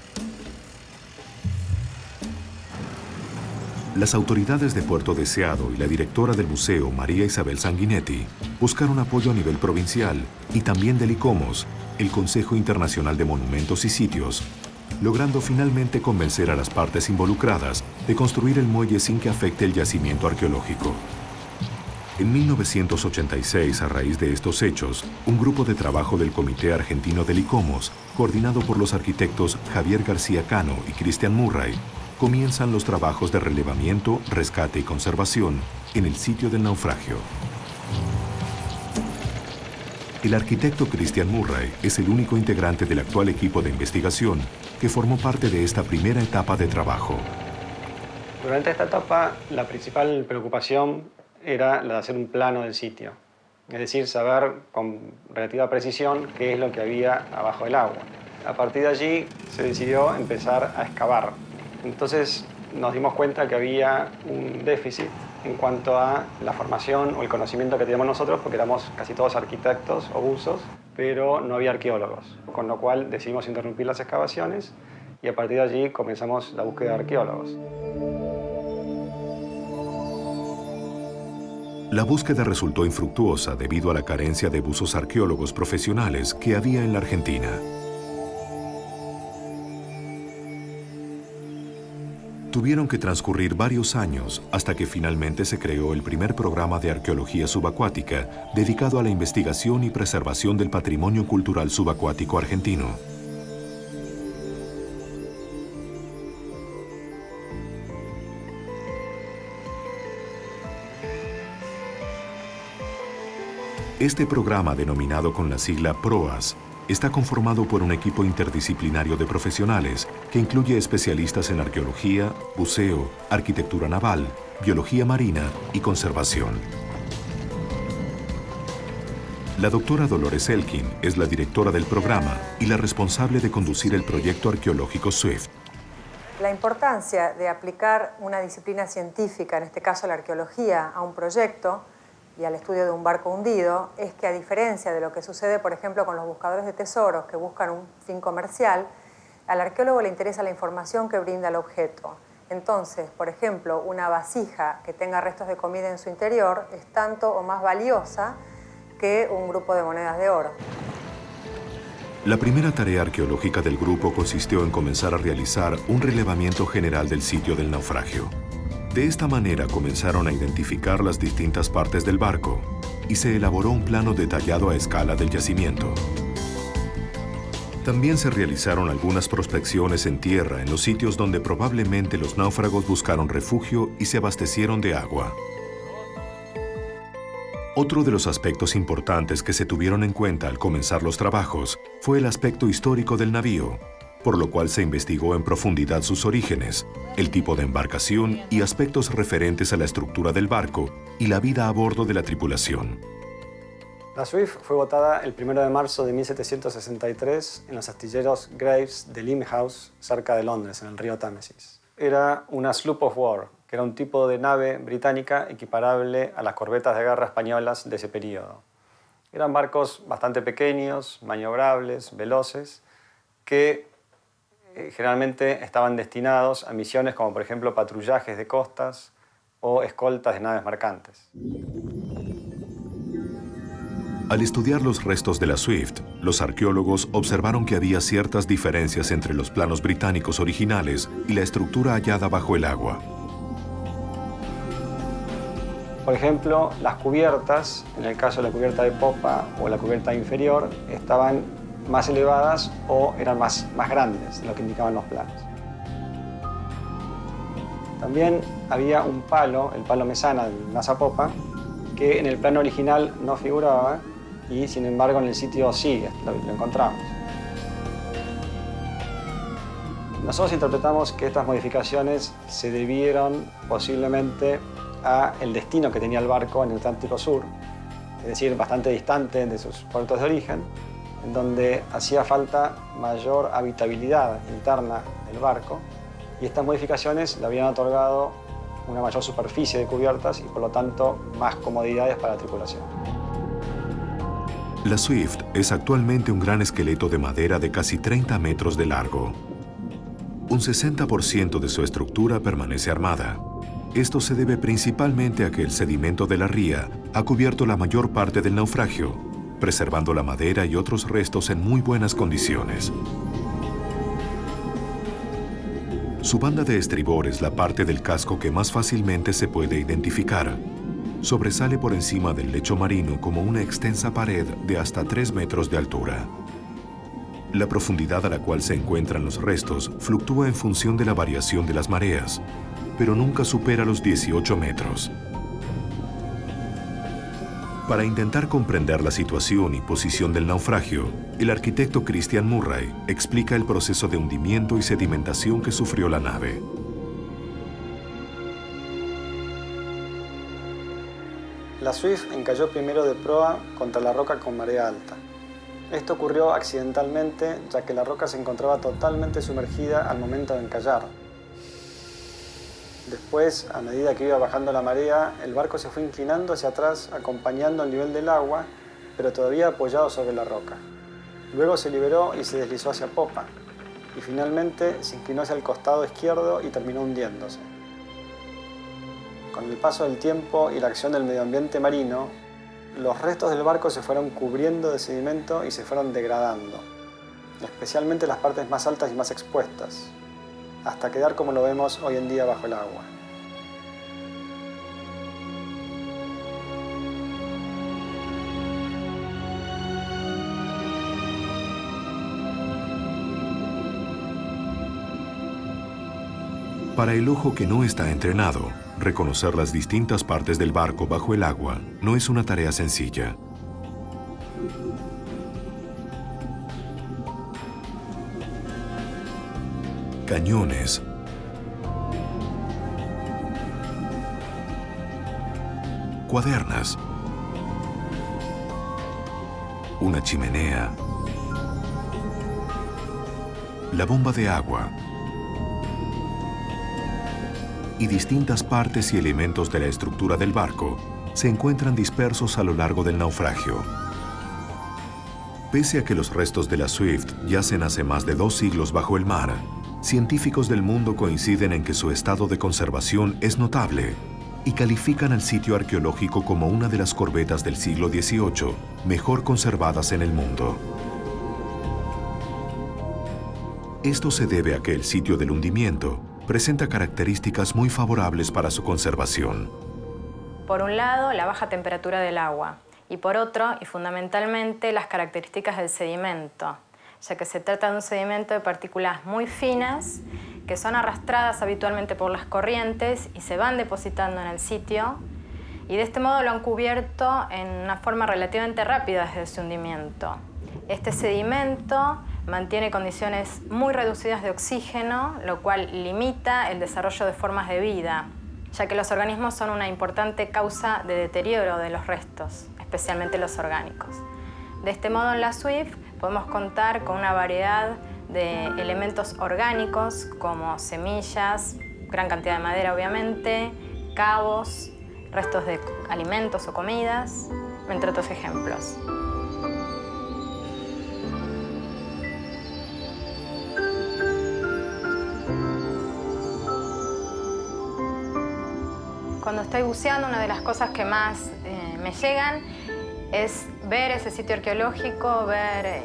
S2: Las autoridades de Puerto Deseado y la directora del museo, María Isabel Sanguinetti, buscaron apoyo a nivel provincial y también del ICOMOS, el Consejo Internacional de Monumentos y Sitios, logrando finalmente convencer a las partes involucradas de construir el muelle sin que afecte el yacimiento arqueológico. En 1986, a raíz de estos hechos, un grupo de trabajo del Comité Argentino del ICOMOS, coordinado por los arquitectos Javier García Cano y Cristian Murray, comienzan los trabajos de relevamiento, rescate y conservación en el sitio del naufragio. El arquitecto Christian Murray es el único integrante del actual equipo de investigación que formó parte de esta primera etapa de trabajo.
S8: Durante esta etapa, la principal preocupación era la de hacer un plano del sitio, es decir, saber con relativa precisión qué es lo que había abajo del agua. A partir de allí se decidió empezar a excavar entonces nos dimos cuenta que había un déficit en cuanto a la formación o el conocimiento que teníamos nosotros, porque éramos casi todos arquitectos o buzos, pero no había arqueólogos, con lo cual decidimos interrumpir las excavaciones y a partir de allí comenzamos la búsqueda de arqueólogos.
S2: La búsqueda resultó infructuosa debido a la carencia de buzos arqueólogos profesionales que había en la Argentina. Tuvieron que transcurrir varios años hasta que finalmente se creó el primer programa de arqueología subacuática dedicado a la investigación y preservación del patrimonio cultural subacuático argentino. Este programa, denominado con la sigla PROAS, está conformado por un equipo interdisciplinario de profesionales que incluye especialistas en arqueología, buceo, arquitectura naval, biología marina y conservación. La doctora Dolores Elkin es la directora del programa y la responsable de conducir el proyecto arqueológico SWIFT.
S9: La importancia de aplicar una disciplina científica, en este caso la arqueología, a un proyecto y al estudio de un barco hundido es que a diferencia de lo que sucede, por ejemplo, con los buscadores de tesoros que buscan un fin comercial, al arqueólogo le interesa la información que brinda el objeto. Entonces, por ejemplo, una vasija que tenga restos de comida en su interior es tanto o más valiosa que un grupo de monedas de oro.
S2: La primera tarea arqueológica del grupo consistió en comenzar a realizar un relevamiento general del sitio del naufragio. De esta manera comenzaron a identificar las distintas partes del barco y se elaboró un plano detallado a escala del yacimiento. También se realizaron algunas prospecciones en tierra en los sitios donde probablemente los náufragos buscaron refugio y se abastecieron de agua. Otro de los aspectos importantes que se tuvieron en cuenta al comenzar los trabajos fue el aspecto histórico del navío, por lo cual se investigó en profundidad sus orígenes, el tipo de embarcación y aspectos referentes a la estructura del barco y la vida a bordo de la tripulación.
S8: La Swift fue botada el 1 de marzo de 1763 en los astilleros Graves de Limehouse, cerca de Londres, en el río Támesis. Era una sloop of war, que era un tipo de nave británica equiparable a las corbetas de guerra españolas de ese periodo. Eran barcos bastante pequeños, maniobrables, veloces, que generalmente estaban destinados a misiones como por ejemplo patrullajes de costas o escoltas de naves mercantes.
S2: Al estudiar los restos de la Swift, los arqueólogos observaron que había ciertas diferencias entre los planos británicos originales y la estructura hallada bajo el agua.
S8: Por ejemplo, las cubiertas, en el caso de la cubierta de popa o la cubierta inferior, estaban más elevadas o eran más, más grandes de lo que indicaban los planos. También había un palo, el palo mesana del NASA Popa, que en el plano original no figuraba y sin embargo en el sitio sí lo, lo encontramos. Nosotros interpretamos que estas modificaciones se debieron posiblemente a el destino que tenía el barco en el Atlántico Sur, es decir, bastante distante de sus puertos de origen, en donde hacía falta mayor habitabilidad interna del barco y estas modificaciones le habían otorgado una mayor superficie de cubiertas y por lo tanto más comodidades para la tripulación.
S2: La Swift es actualmente un gran esqueleto de madera de casi 30 metros de largo. Un 60% de su estructura permanece armada. Esto se debe principalmente a que el sedimento de la ría ha cubierto la mayor parte del naufragio preservando la madera y otros restos en muy buenas condiciones. Su banda de estribor es la parte del casco que más fácilmente se puede identificar. Sobresale por encima del lecho marino como una extensa pared de hasta 3 metros de altura. La profundidad a la cual se encuentran los restos fluctúa en función de la variación de las mareas, pero nunca supera los 18 metros. Para intentar comprender la situación y posición del naufragio, el arquitecto Christian Murray explica el proceso de hundimiento y sedimentación que sufrió la nave.
S8: La Swift encalló primero de proa contra la roca con marea alta. Esto ocurrió accidentalmente ya que la roca se encontraba totalmente sumergida al momento de encallar. Después, a medida que iba bajando la marea, el barco se fue inclinando hacia atrás, acompañando el nivel del agua, pero todavía apoyado sobre la roca. Luego se liberó y se deslizó hacia popa, y finalmente se inclinó hacia el costado izquierdo y terminó hundiéndose. Con el paso del tiempo y la acción del medio ambiente marino, los restos del barco se fueron cubriendo de sedimento y se fueron degradando, especialmente las partes más altas y más expuestas, hasta quedar como lo vemos hoy en día bajo el agua.
S2: Para el ojo que no está entrenado, reconocer las distintas partes del barco bajo el agua no es una tarea sencilla. Cañones, cuadernas, una chimenea, la bomba de agua, y distintas partes y elementos de la estructura del barco se encuentran dispersos a lo largo del naufragio. Pese a que los restos de la Swift yacen hace más de dos siglos bajo el mar, científicos del mundo coinciden en que su estado de conservación es notable y califican al sitio arqueológico como una de las corbetas del siglo XVIII mejor conservadas en el mundo. Esto se debe a que el sitio del hundimiento presenta características muy favorables para su conservación.
S10: Por un lado, la baja temperatura del agua y por otro, y fundamentalmente, las características del sedimento, ya que se trata de un sedimento de partículas muy finas que son arrastradas habitualmente por las corrientes y se van depositando en el sitio y de este modo lo han cubierto en una forma relativamente rápida desde su hundimiento. Este sedimento mantiene condiciones muy reducidas de oxígeno, lo cual limita el desarrollo de formas de vida, ya que los organismos son una importante causa de deterioro de los restos, especialmente los orgánicos. De este modo en la SWIFT podemos contar con una variedad de elementos orgánicos como semillas, gran cantidad de madera obviamente, cabos, restos de alimentos o comidas, entre otros ejemplos. Cuando estoy buceando, una de las cosas que más eh, me llegan es ver ese sitio arqueológico, ver eh,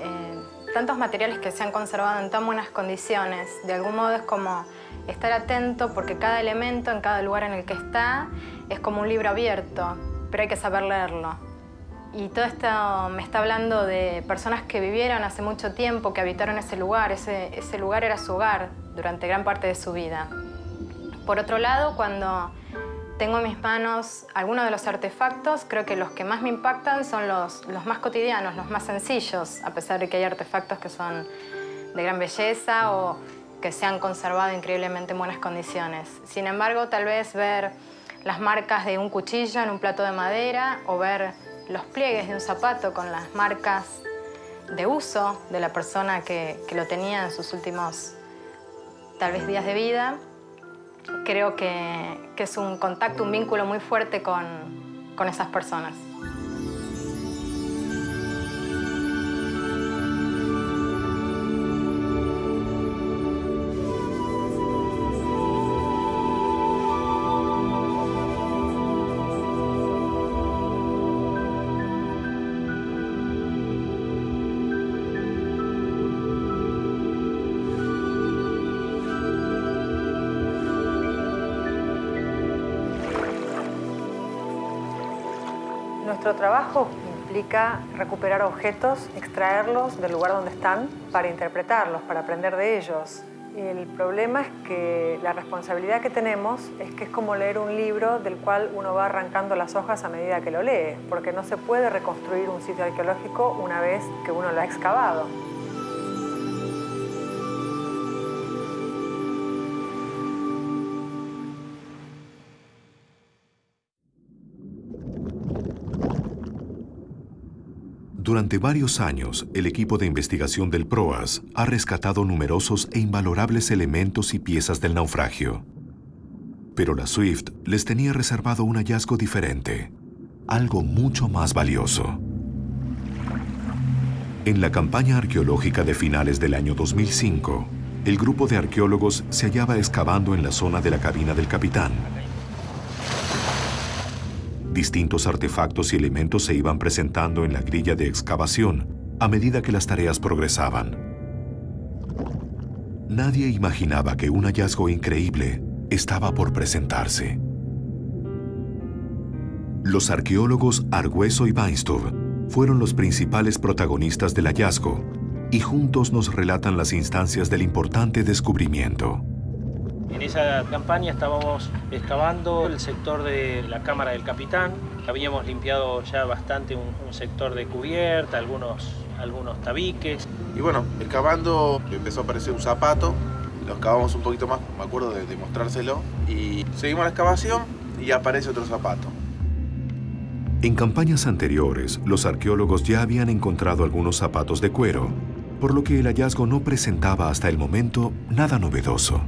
S10: tantos materiales que se han conservado en tan buenas condiciones. De algún modo es como estar atento porque cada elemento en cada lugar en el que está es como un libro abierto, pero hay que saber leerlo. Y todo esto me está hablando de personas que vivieron hace mucho tiempo, que habitaron ese lugar, ese, ese lugar era su hogar durante gran parte de su vida. Por otro lado, cuando tengo en mis manos algunos de los artefactos, creo que los que más me impactan son los, los más cotidianos, los más sencillos, a pesar de que hay artefactos que son de gran belleza o que se han conservado increíblemente en buenas condiciones. Sin embargo, tal vez ver las marcas de un cuchillo en un plato de madera o ver los pliegues de un zapato con las marcas de uso de la persona que, que lo tenía en sus últimos, tal vez, días de vida, creo que, es un contacto, un vínculo muy fuerte con, con esas personas.
S9: Nuestro trabajo implica recuperar objetos, extraerlos del lugar donde están para interpretarlos, para aprender de ellos. El problema es que la responsabilidad que tenemos es que es como leer un libro del cual uno va arrancando las hojas a medida que lo lee, porque no se puede reconstruir un sitio arqueológico una vez que uno lo ha excavado.
S2: Durante varios años, el equipo de investigación del PROAS ha rescatado numerosos e invalorables elementos y piezas del naufragio. Pero la Swift les tenía reservado un hallazgo diferente, algo mucho más valioso. En la campaña arqueológica de finales del año 2005, el grupo de arqueólogos se hallaba excavando en la zona de la cabina del capitán. Distintos artefactos y elementos se iban presentando en la grilla de excavación a medida que las tareas progresaban. Nadie imaginaba que un hallazgo increíble estaba por presentarse. Los arqueólogos Argüeso y Weinstub fueron los principales protagonistas del hallazgo y juntos nos relatan las instancias del importante descubrimiento.
S11: En esa campaña estábamos excavando el sector de la cámara del capitán. Habíamos limpiado ya bastante un, sector de cubierta, algunos, algunos tabiques.
S12: Y bueno, excavando empezó a aparecer un zapato. Lo excavamos un poquito más, me acuerdo de, de mostrárselo. Y seguimos la excavación y aparece otro zapato.
S2: En campañas anteriores, los arqueólogos ya habían encontrado algunos zapatos de cuero, por lo que el hallazgo no presentaba hasta el momento nada novedoso.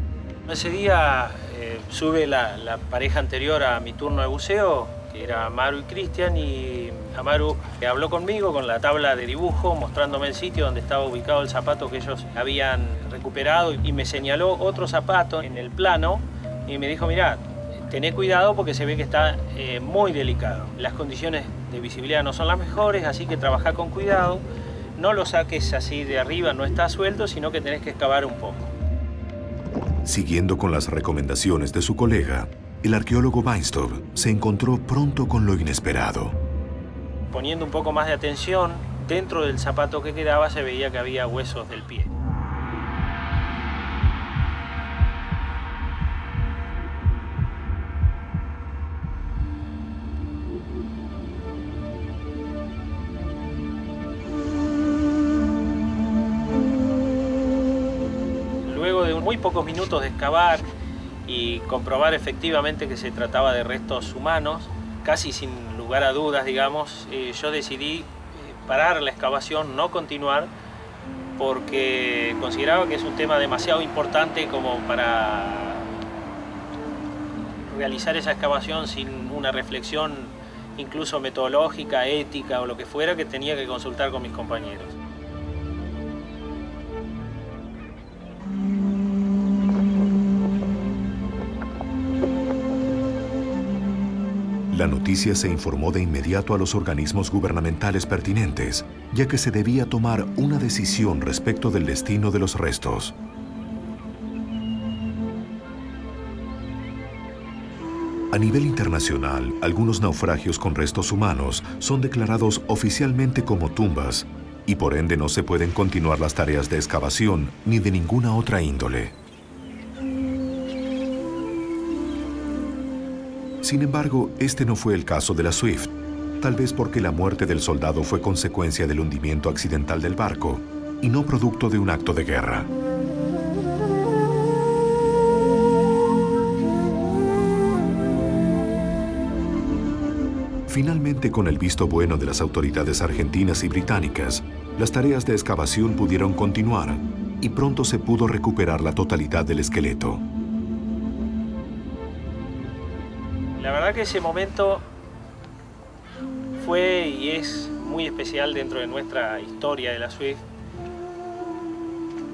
S11: Ese día eh, sube la, pareja anterior a mi turno de buceo, que era Amaru y Cristian, y Amaru habló conmigo con la tabla de dibujo, mostrándome el sitio donde estaba ubicado el zapato que ellos habían recuperado, y me señaló otro zapato en el plano, y me dijo, mira, tené cuidado porque se ve que está eh, muy delicado. Las condiciones de visibilidad no son las mejores, así que trabaja con cuidado. No lo saques así de arriba, no está suelto, sino que tenés que excavar un poco.
S2: Siguiendo con las recomendaciones de su colega, el arqueólogo Weinstock se encontró pronto con lo inesperado.
S11: Poniendo un poco más de atención, dentro del zapato que quedaba se veía que había huesos del pie. De excavar y comprobar efectivamente que se trataba de restos humanos, casi sin lugar a dudas, digamos, eh, yo decidí eh, parar la excavación, no continuar, porque consideraba que es un tema demasiado importante como para realizar esa excavación sin una reflexión incluso metodológica, ética o lo que fuera que tenía que consultar con mis compañeros.
S2: La noticia se informó de inmediato a los organismos gubernamentales pertinentes, ya que se debía tomar una decisión respecto del destino de los restos. A nivel internacional, algunos naufragios con restos humanos son declarados oficialmente como tumbas y por ende no se pueden continuar las tareas de excavación ni de ninguna otra índole. Sin embargo, este no fue el caso de la Swift, tal vez porque la muerte del soldado fue consecuencia del hundimiento accidental del barco y no producto de un acto de guerra. Finalmente, con el visto bueno de las autoridades argentinas y británicas, las tareas de excavación pudieron continuar y pronto se pudo recuperar la totalidad del esqueleto.
S11: La verdad que ese momento fue y es muy especial dentro de nuestra historia de la Swift,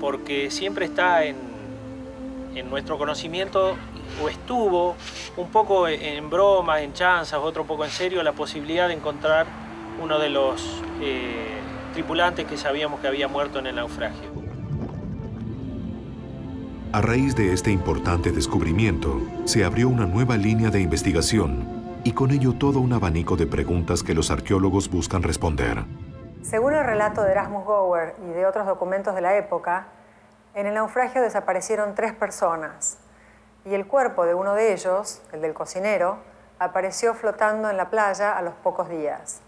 S11: porque siempre está en, nuestro conocimiento o estuvo un poco en broma, en chanzas, otro poco en serio, la posibilidad de encontrar uno de los eh, tripulantes que sabíamos que había muerto en el naufragio.
S2: A raíz de este importante descubrimiento, se abrió una nueva línea de investigación y con ello todo un abanico de preguntas que los arqueólogos buscan responder.
S9: Según el relato de Erasmus Gower y de otros documentos de la época, en el naufragio desaparecieron tres personas y el cuerpo de uno de ellos, el del cocinero, apareció flotando en la playa a los pocos días.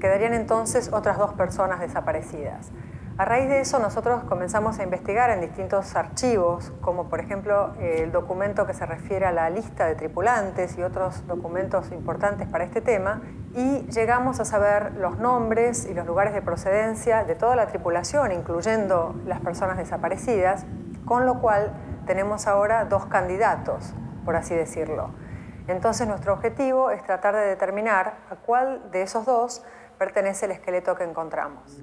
S9: Quedarían entonces otras dos personas desaparecidas. A raíz de eso nosotros comenzamos a investigar en distintos archivos, como por ejemplo el documento que se refiere a la lista de tripulantes y otros documentos importantes para este tema, y llegamos a saber los nombres y los lugares de procedencia de toda la tripulación, incluyendo las personas desaparecidas, con lo cual tenemos ahora dos candidatos por así decirlo. Entonces nuestro objetivo es tratar de determinar a cuál de esos dos pertenece el esqueleto que encontramos.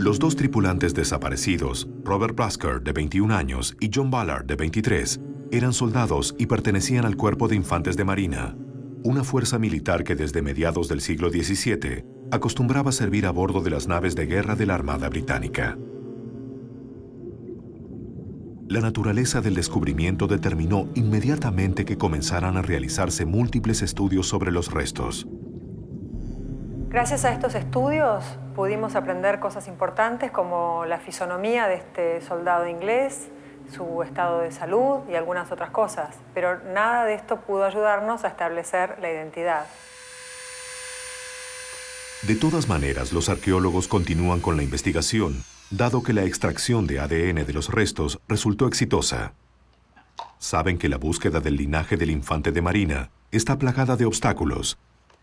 S2: Los dos tripulantes desaparecidos, Robert Blasker, de 21 años, y John Ballard, de 23, eran soldados y pertenecían al Cuerpo de Infantes de Marina, una fuerza militar que desde mediados del siglo XVII acostumbraba servir a bordo de las naves de guerra de la Armada Británica. La naturaleza del descubrimiento determinó inmediatamente que comenzaran a realizarse múltiples estudios sobre los restos.
S9: Gracias a estos estudios pudimos aprender cosas importantes como la fisonomía de este soldado inglés, su estado de salud y algunas otras cosas, pero nada de esto pudo ayudarnos a establecer la identidad.
S2: De todas maneras, los arqueólogos continúan con la investigación dado que la extracción de ADN de los restos resultó exitosa. Saben que la búsqueda del linaje del infante de Marina está plagada de obstáculos,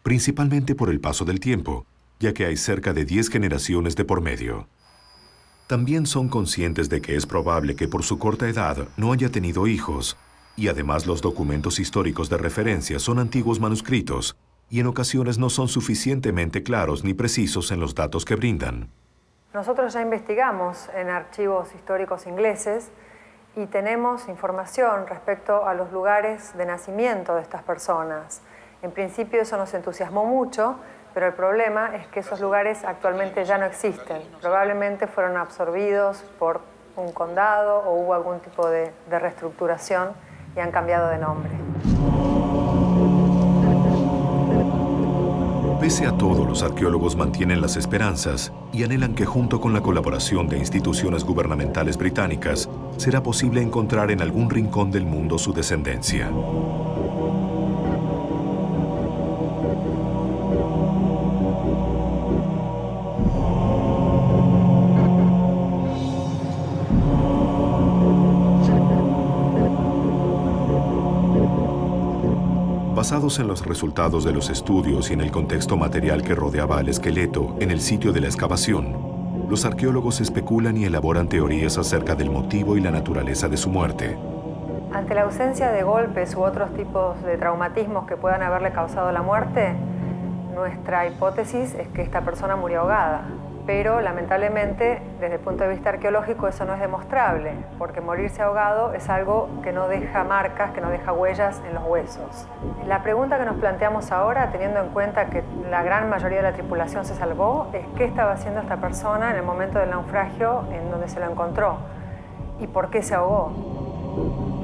S2: principalmente por el paso del tiempo, ya que hay cerca de 10 generaciones de por medio. También son conscientes de que es probable que por su corta edad no haya tenido hijos, y además los documentos históricos de referencia son antiguos manuscritos, y en ocasiones no son suficientemente claros ni precisos en los datos que brindan.
S9: Nosotros ya investigamos en archivos históricos ingleses y tenemos información respecto a los lugares de nacimiento de estas personas. En principio eso nos entusiasmó mucho, pero el problema es que esos lugares actualmente ya no existen. Probablemente fueron absorbidos por un condado o hubo algún tipo de, reestructuración y han cambiado de nombre.
S2: Pese a todo, los arqueólogos mantienen las esperanzas y anhelan que junto con la colaboración de instituciones gubernamentales británicas, será posible encontrar en algún rincón del mundo su descendencia. Basados en los resultados de los estudios y en el contexto material que rodeaba al esqueleto en el sitio de la excavación, los arqueólogos especulan y elaboran teorías acerca del motivo y la naturaleza de su muerte.
S9: Ante la ausencia de golpes u otros tipos de traumatismos que puedan haberle causado la muerte, nuestra hipótesis es que esta persona murió ahogada pero lamentablemente desde el punto de vista arqueológico eso no es demostrable, porque morirse ahogado es algo que no deja marcas, que no deja huellas en los huesos. La pregunta que nos planteamos ahora, teniendo en cuenta que la gran mayoría de la tripulación se salvó, es qué estaba haciendo esta persona en el momento del naufragio en donde se lo encontró y por qué se ahogó.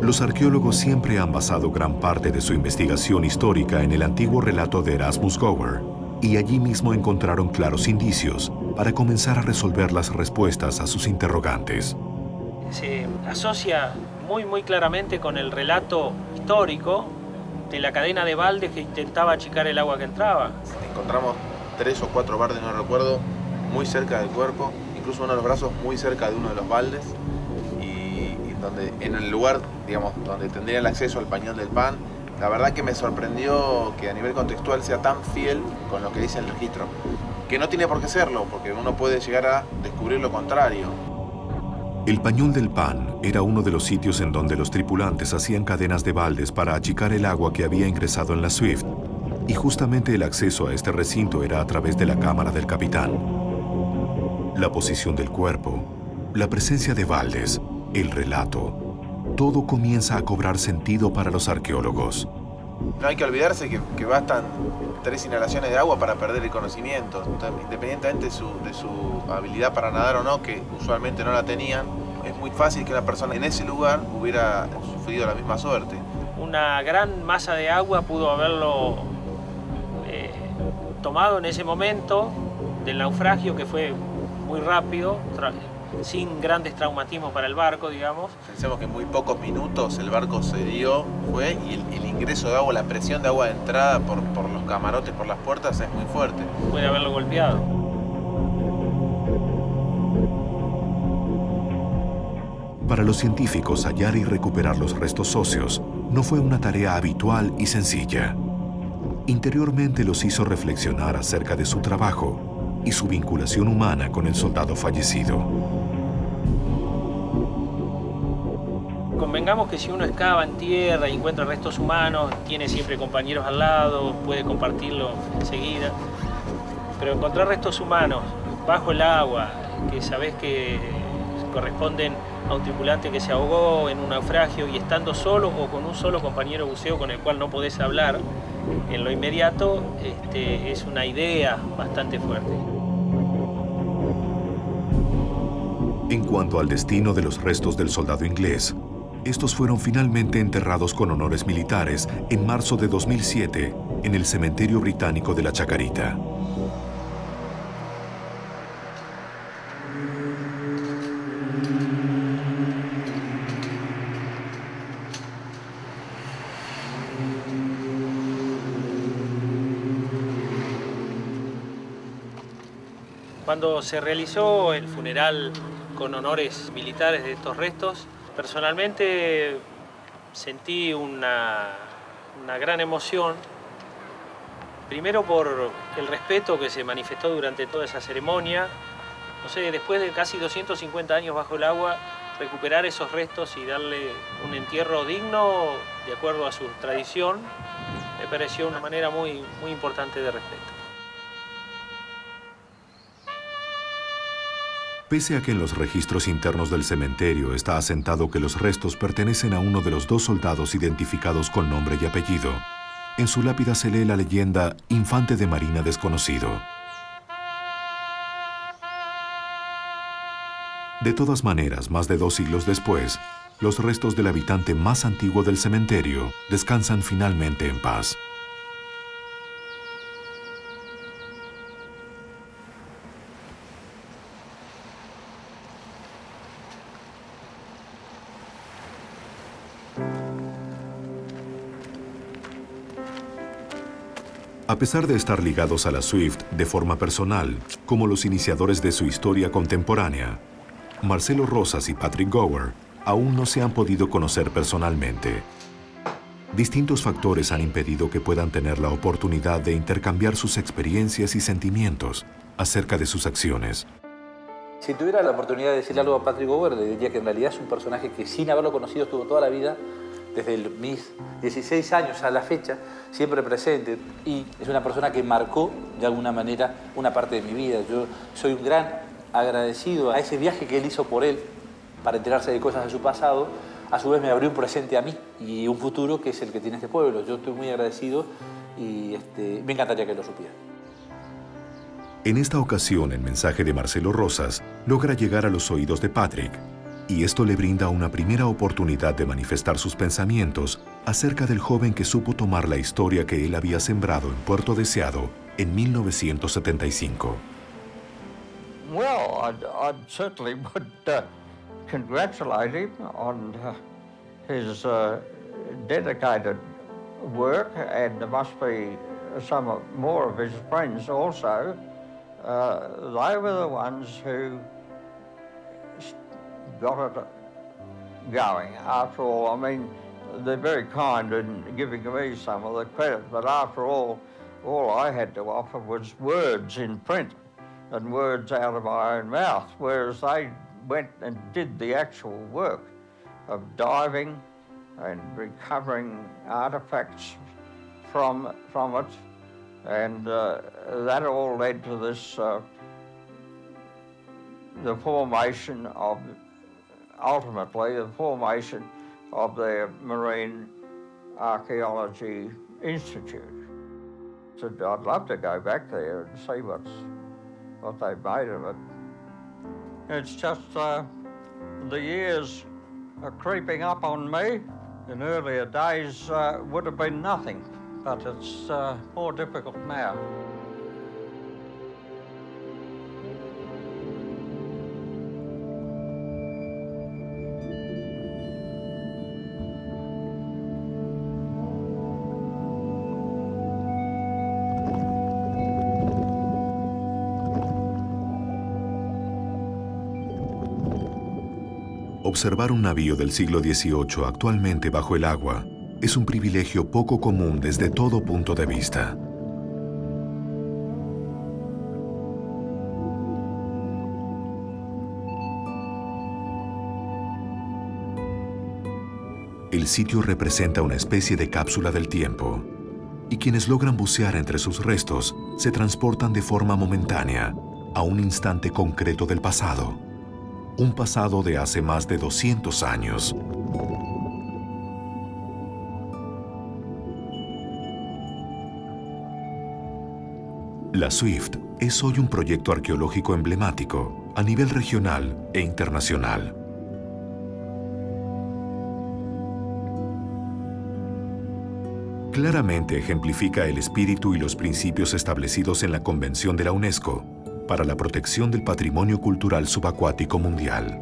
S2: Los arqueólogos siempre han basado gran parte de su investigación histórica en el antiguo relato de Erasmus Gower, y allí mismo encontraron claros indicios para comenzar a resolver las respuestas a sus interrogantes.
S11: Se asocia muy muy claramente con el relato histórico de la cadena de baldes que intentaba achicar el agua que entraba.
S12: Encontramos tres o cuatro baldes, no recuerdo, muy cerca del cuerpo, incluso uno de los brazos muy cerca de uno de los baldes donde, en el lugar digamos, donde tendría el acceso al pañol del pan. La verdad que me sorprendió que a nivel contextual sea tan fiel con lo que dice el registro. Que no tiene por qué serlo, porque uno puede llegar a descubrir lo contrario.
S2: El pañol del pan era uno de los sitios en donde los tripulantes hacían cadenas de baldes para achicar el agua que había ingresado en la Swift, y justamente el acceso a este recinto era a través de la cámara del capitán. La posición del cuerpo, la presencia de baldes, el relato. Todo comienza a cobrar sentido para los arqueólogos.
S12: No hay que olvidarse que, bastan tres inhalaciones de agua para perder el conocimiento. Independientemente de su, de su habilidad para nadar o no, que usualmente no la tenían, es muy fácil que una persona en ese lugar hubiera sufrido la misma suerte.
S11: Una gran masa de agua pudo haberlo eh, tomado en ese momento del naufragio que fue muy rápido, sin grandes traumatismos para el barco, digamos.
S12: Pensemos que en muy pocos minutos el barco se dio, fue, y el, ingreso de agua, la presión de agua de entrada por, los camarotes, por las puertas, es muy fuerte.
S11: Puede haberlo golpeado.
S2: Para los científicos, hallar y recuperar los restos óseos no fue una tarea habitual y sencilla. Interiormente los hizo reflexionar acerca de su trabajo y su vinculación humana con el soldado fallecido.
S11: Convengamos que si uno excava en tierra y encuentra restos humanos, tiene siempre compañeros al lado, puede compartirlo enseguida. Pero encontrar restos humanos bajo el agua, que sabes que corresponden a un tripulante que se ahogó en un naufragio y estando solo o con un solo compañero buceo con el cual no podés hablar en lo inmediato, este, es una idea bastante fuerte.
S2: En cuanto al destino de los restos del soldado inglés, estos fueron finalmente enterrados con honores militares en marzo de 2007 en el cementerio británico de la Chacarita.
S11: Cuando se realizó el funeral con honores militares de estos restos, personalmente sentí una, una gran emoción, primero por el respeto que se manifestó durante toda esa ceremonia, no sé, después de casi 250 años bajo el agua, recuperar esos restos y darle un entierro digno de acuerdo a su tradición, me pareció una manera muy, muy importante de respeto.
S2: Pese a que en los registros internos del cementerio está asentado que los restos pertenecen a uno de los dos soldados identificados con nombre y apellido, en su lápida se lee la leyenda Infante de Marina desconocido. De todas maneras, más de dos siglos después, los restos del habitante más antiguo del cementerio descansan finalmente en paz. Pesar de estar ligados a la Swift de forma personal, como los iniciadores de su historia contemporánea, Marcelo Rosas y Patrick Gower aún no se han podido conocer personalmente. Distintos factores han impedido que puedan tener la oportunidad de intercambiar sus experiencias y sentimientos acerca de sus acciones.
S3: Si tuviera la oportunidad de decirle algo a Patrick Gower, le diría que en realidad es un personaje que sin haberlo conocido estuvo toda la vida desde mis 16 años a la fecha, siempre presente y es una persona que marcó de alguna manera una parte de mi vida. Yo soy un gran agradecido a ese viaje que él hizo por él para enterarse de cosas de su pasado. A su vez me abrió un presente a mí y un futuro que es el que tiene este pueblo. Yo estoy muy agradecido y este, me encantaría que lo supiera.
S2: En esta ocasión, el mensaje de Marcelo Rosas logra llegar a los oídos de Patrick, y esto le brinda una primera oportunidad de manifestar sus pensamientos acerca del joven que supo tomar la historia que él había sembrado en Puerto Deseado en 1975.
S5: Well, I'd, certainly would uh, congratulate him on uh, his uh, dedicated work, and there must be some more of his friends also. They were the ones who got it going. After all, I mean, they're very kind in giving me some of the credit, but after all, all I had to offer was words in print and words out of my own mouth, whereas they went and did the actual work of diving and recovering artifacts from, from it. And uh, that all led to this, uh, the formation of ultimately the formation of the Marine Archaeology Institute. So I'd love to go back there and see what's, what they've made of it. It's just uh, the years are creeping up on me. In earlier days uh, would have been nothing, but it's uh, more difficult now.
S2: Observar un navío del siglo XVIII actualmente bajo el agua es un privilegio poco común desde todo punto de vista. el sitio representa una especie de cápsula del tiempo, y quienes logran bucear entre sus restos se transportan de forma momentánea a un instante concreto del pasado, un pasado de hace más de 200 años. La SWIFT es hoy un proyecto arqueológico emblemático a nivel regional e internacional. Claramente ejemplifica el espíritu y los principios establecidos en la Convención de la UNESCO para la protección del patrimonio cultural subacuático mundial.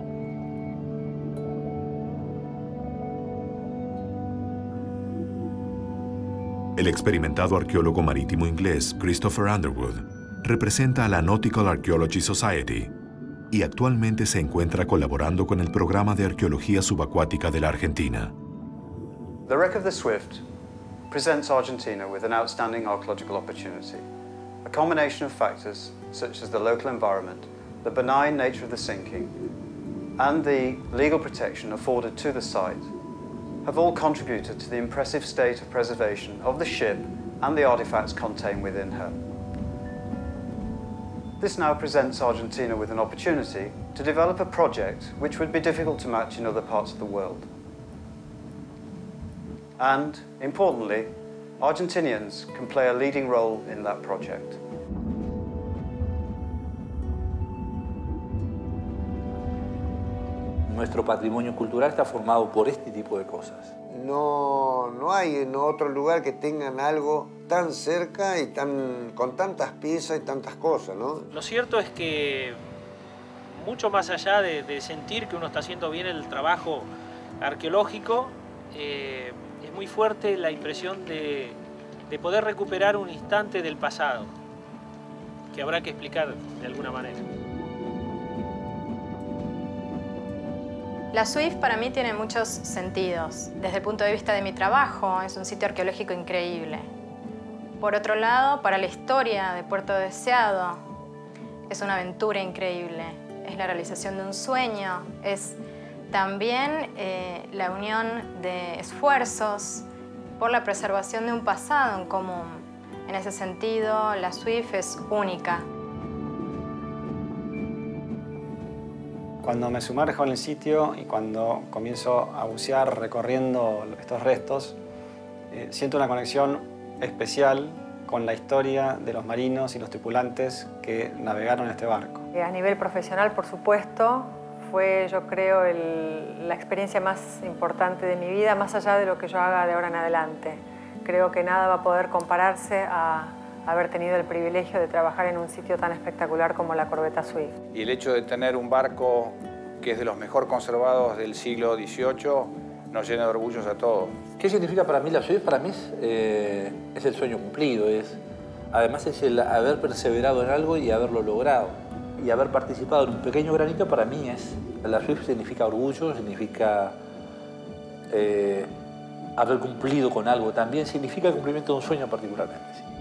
S2: El experimentado arqueólogo marítimo inglés Christopher Underwood representa a la Nautical Archaeology Society y actualmente se encuentra colaborando con el programa de arqueología subacuática de la Argentina.
S13: The wreck of the Swift presents Argentina with an outstanding archaeological opportunity. A combination of factors such as the local environment, the benign nature of the sinking, and the legal protection afforded to the site have all contributed to the impressive state of preservation of the ship and the artifacts contained within her. This now presents Argentina with an opportunity to develop a project which would be difficult to match in other parts of the world. And, importantly, Argentinians can play a leading role in that project.
S3: Nuestro patrimonio cultural está formado por este tipo de cosas.
S6: No, no hay en otro lugar que tengan algo tan cerca y tan, con tantas piezas y tantas cosas, ¿no?
S11: Lo cierto es que mucho más allá de, sentir que uno está haciendo bien el trabajo arqueológico, eh, muy fuerte la impresión de, de poder recuperar un instante del pasado, que habrá que explicar de alguna manera.
S10: La SWIFT para mí tiene muchos sentidos. Desde el punto de vista de mi trabajo, es un sitio arqueológico increíble. Por otro lado, para la historia de Puerto Deseado, es una aventura increíble. Es la realización de un sueño, es también eh, la unión de esfuerzos por la preservación de un pasado en común. En ese sentido, la SWIFT es única.
S8: Cuando me sumerjo en el sitio y cuando comienzo a bucear recorriendo estos restos, eh, siento una conexión especial con la historia de los marinos y los tripulantes que navegaron este barco.
S9: A nivel profesional, por supuesto, fue, yo creo, la experiencia más importante de mi vida, más allá de lo que yo haga de ahora en adelante. Creo que nada va a poder compararse a, haber tenido el privilegio de trabajar en un sitio tan espectacular como la Corbeta Swift.
S7: Y el hecho de tener un barco que es de los mejor conservados del siglo XVIII nos llena de orgullos a todos.
S3: ¿Qué significa para mí la Swift? Para mí es, eh, es el sueño cumplido, es, además es el haber perseverado en algo y haberlo logrado. Y haber participado en un pequeño granito para mí es, la Swift significa orgullo, significa eh, haber cumplido con algo, también significa el cumplimiento de un sueño particularmente.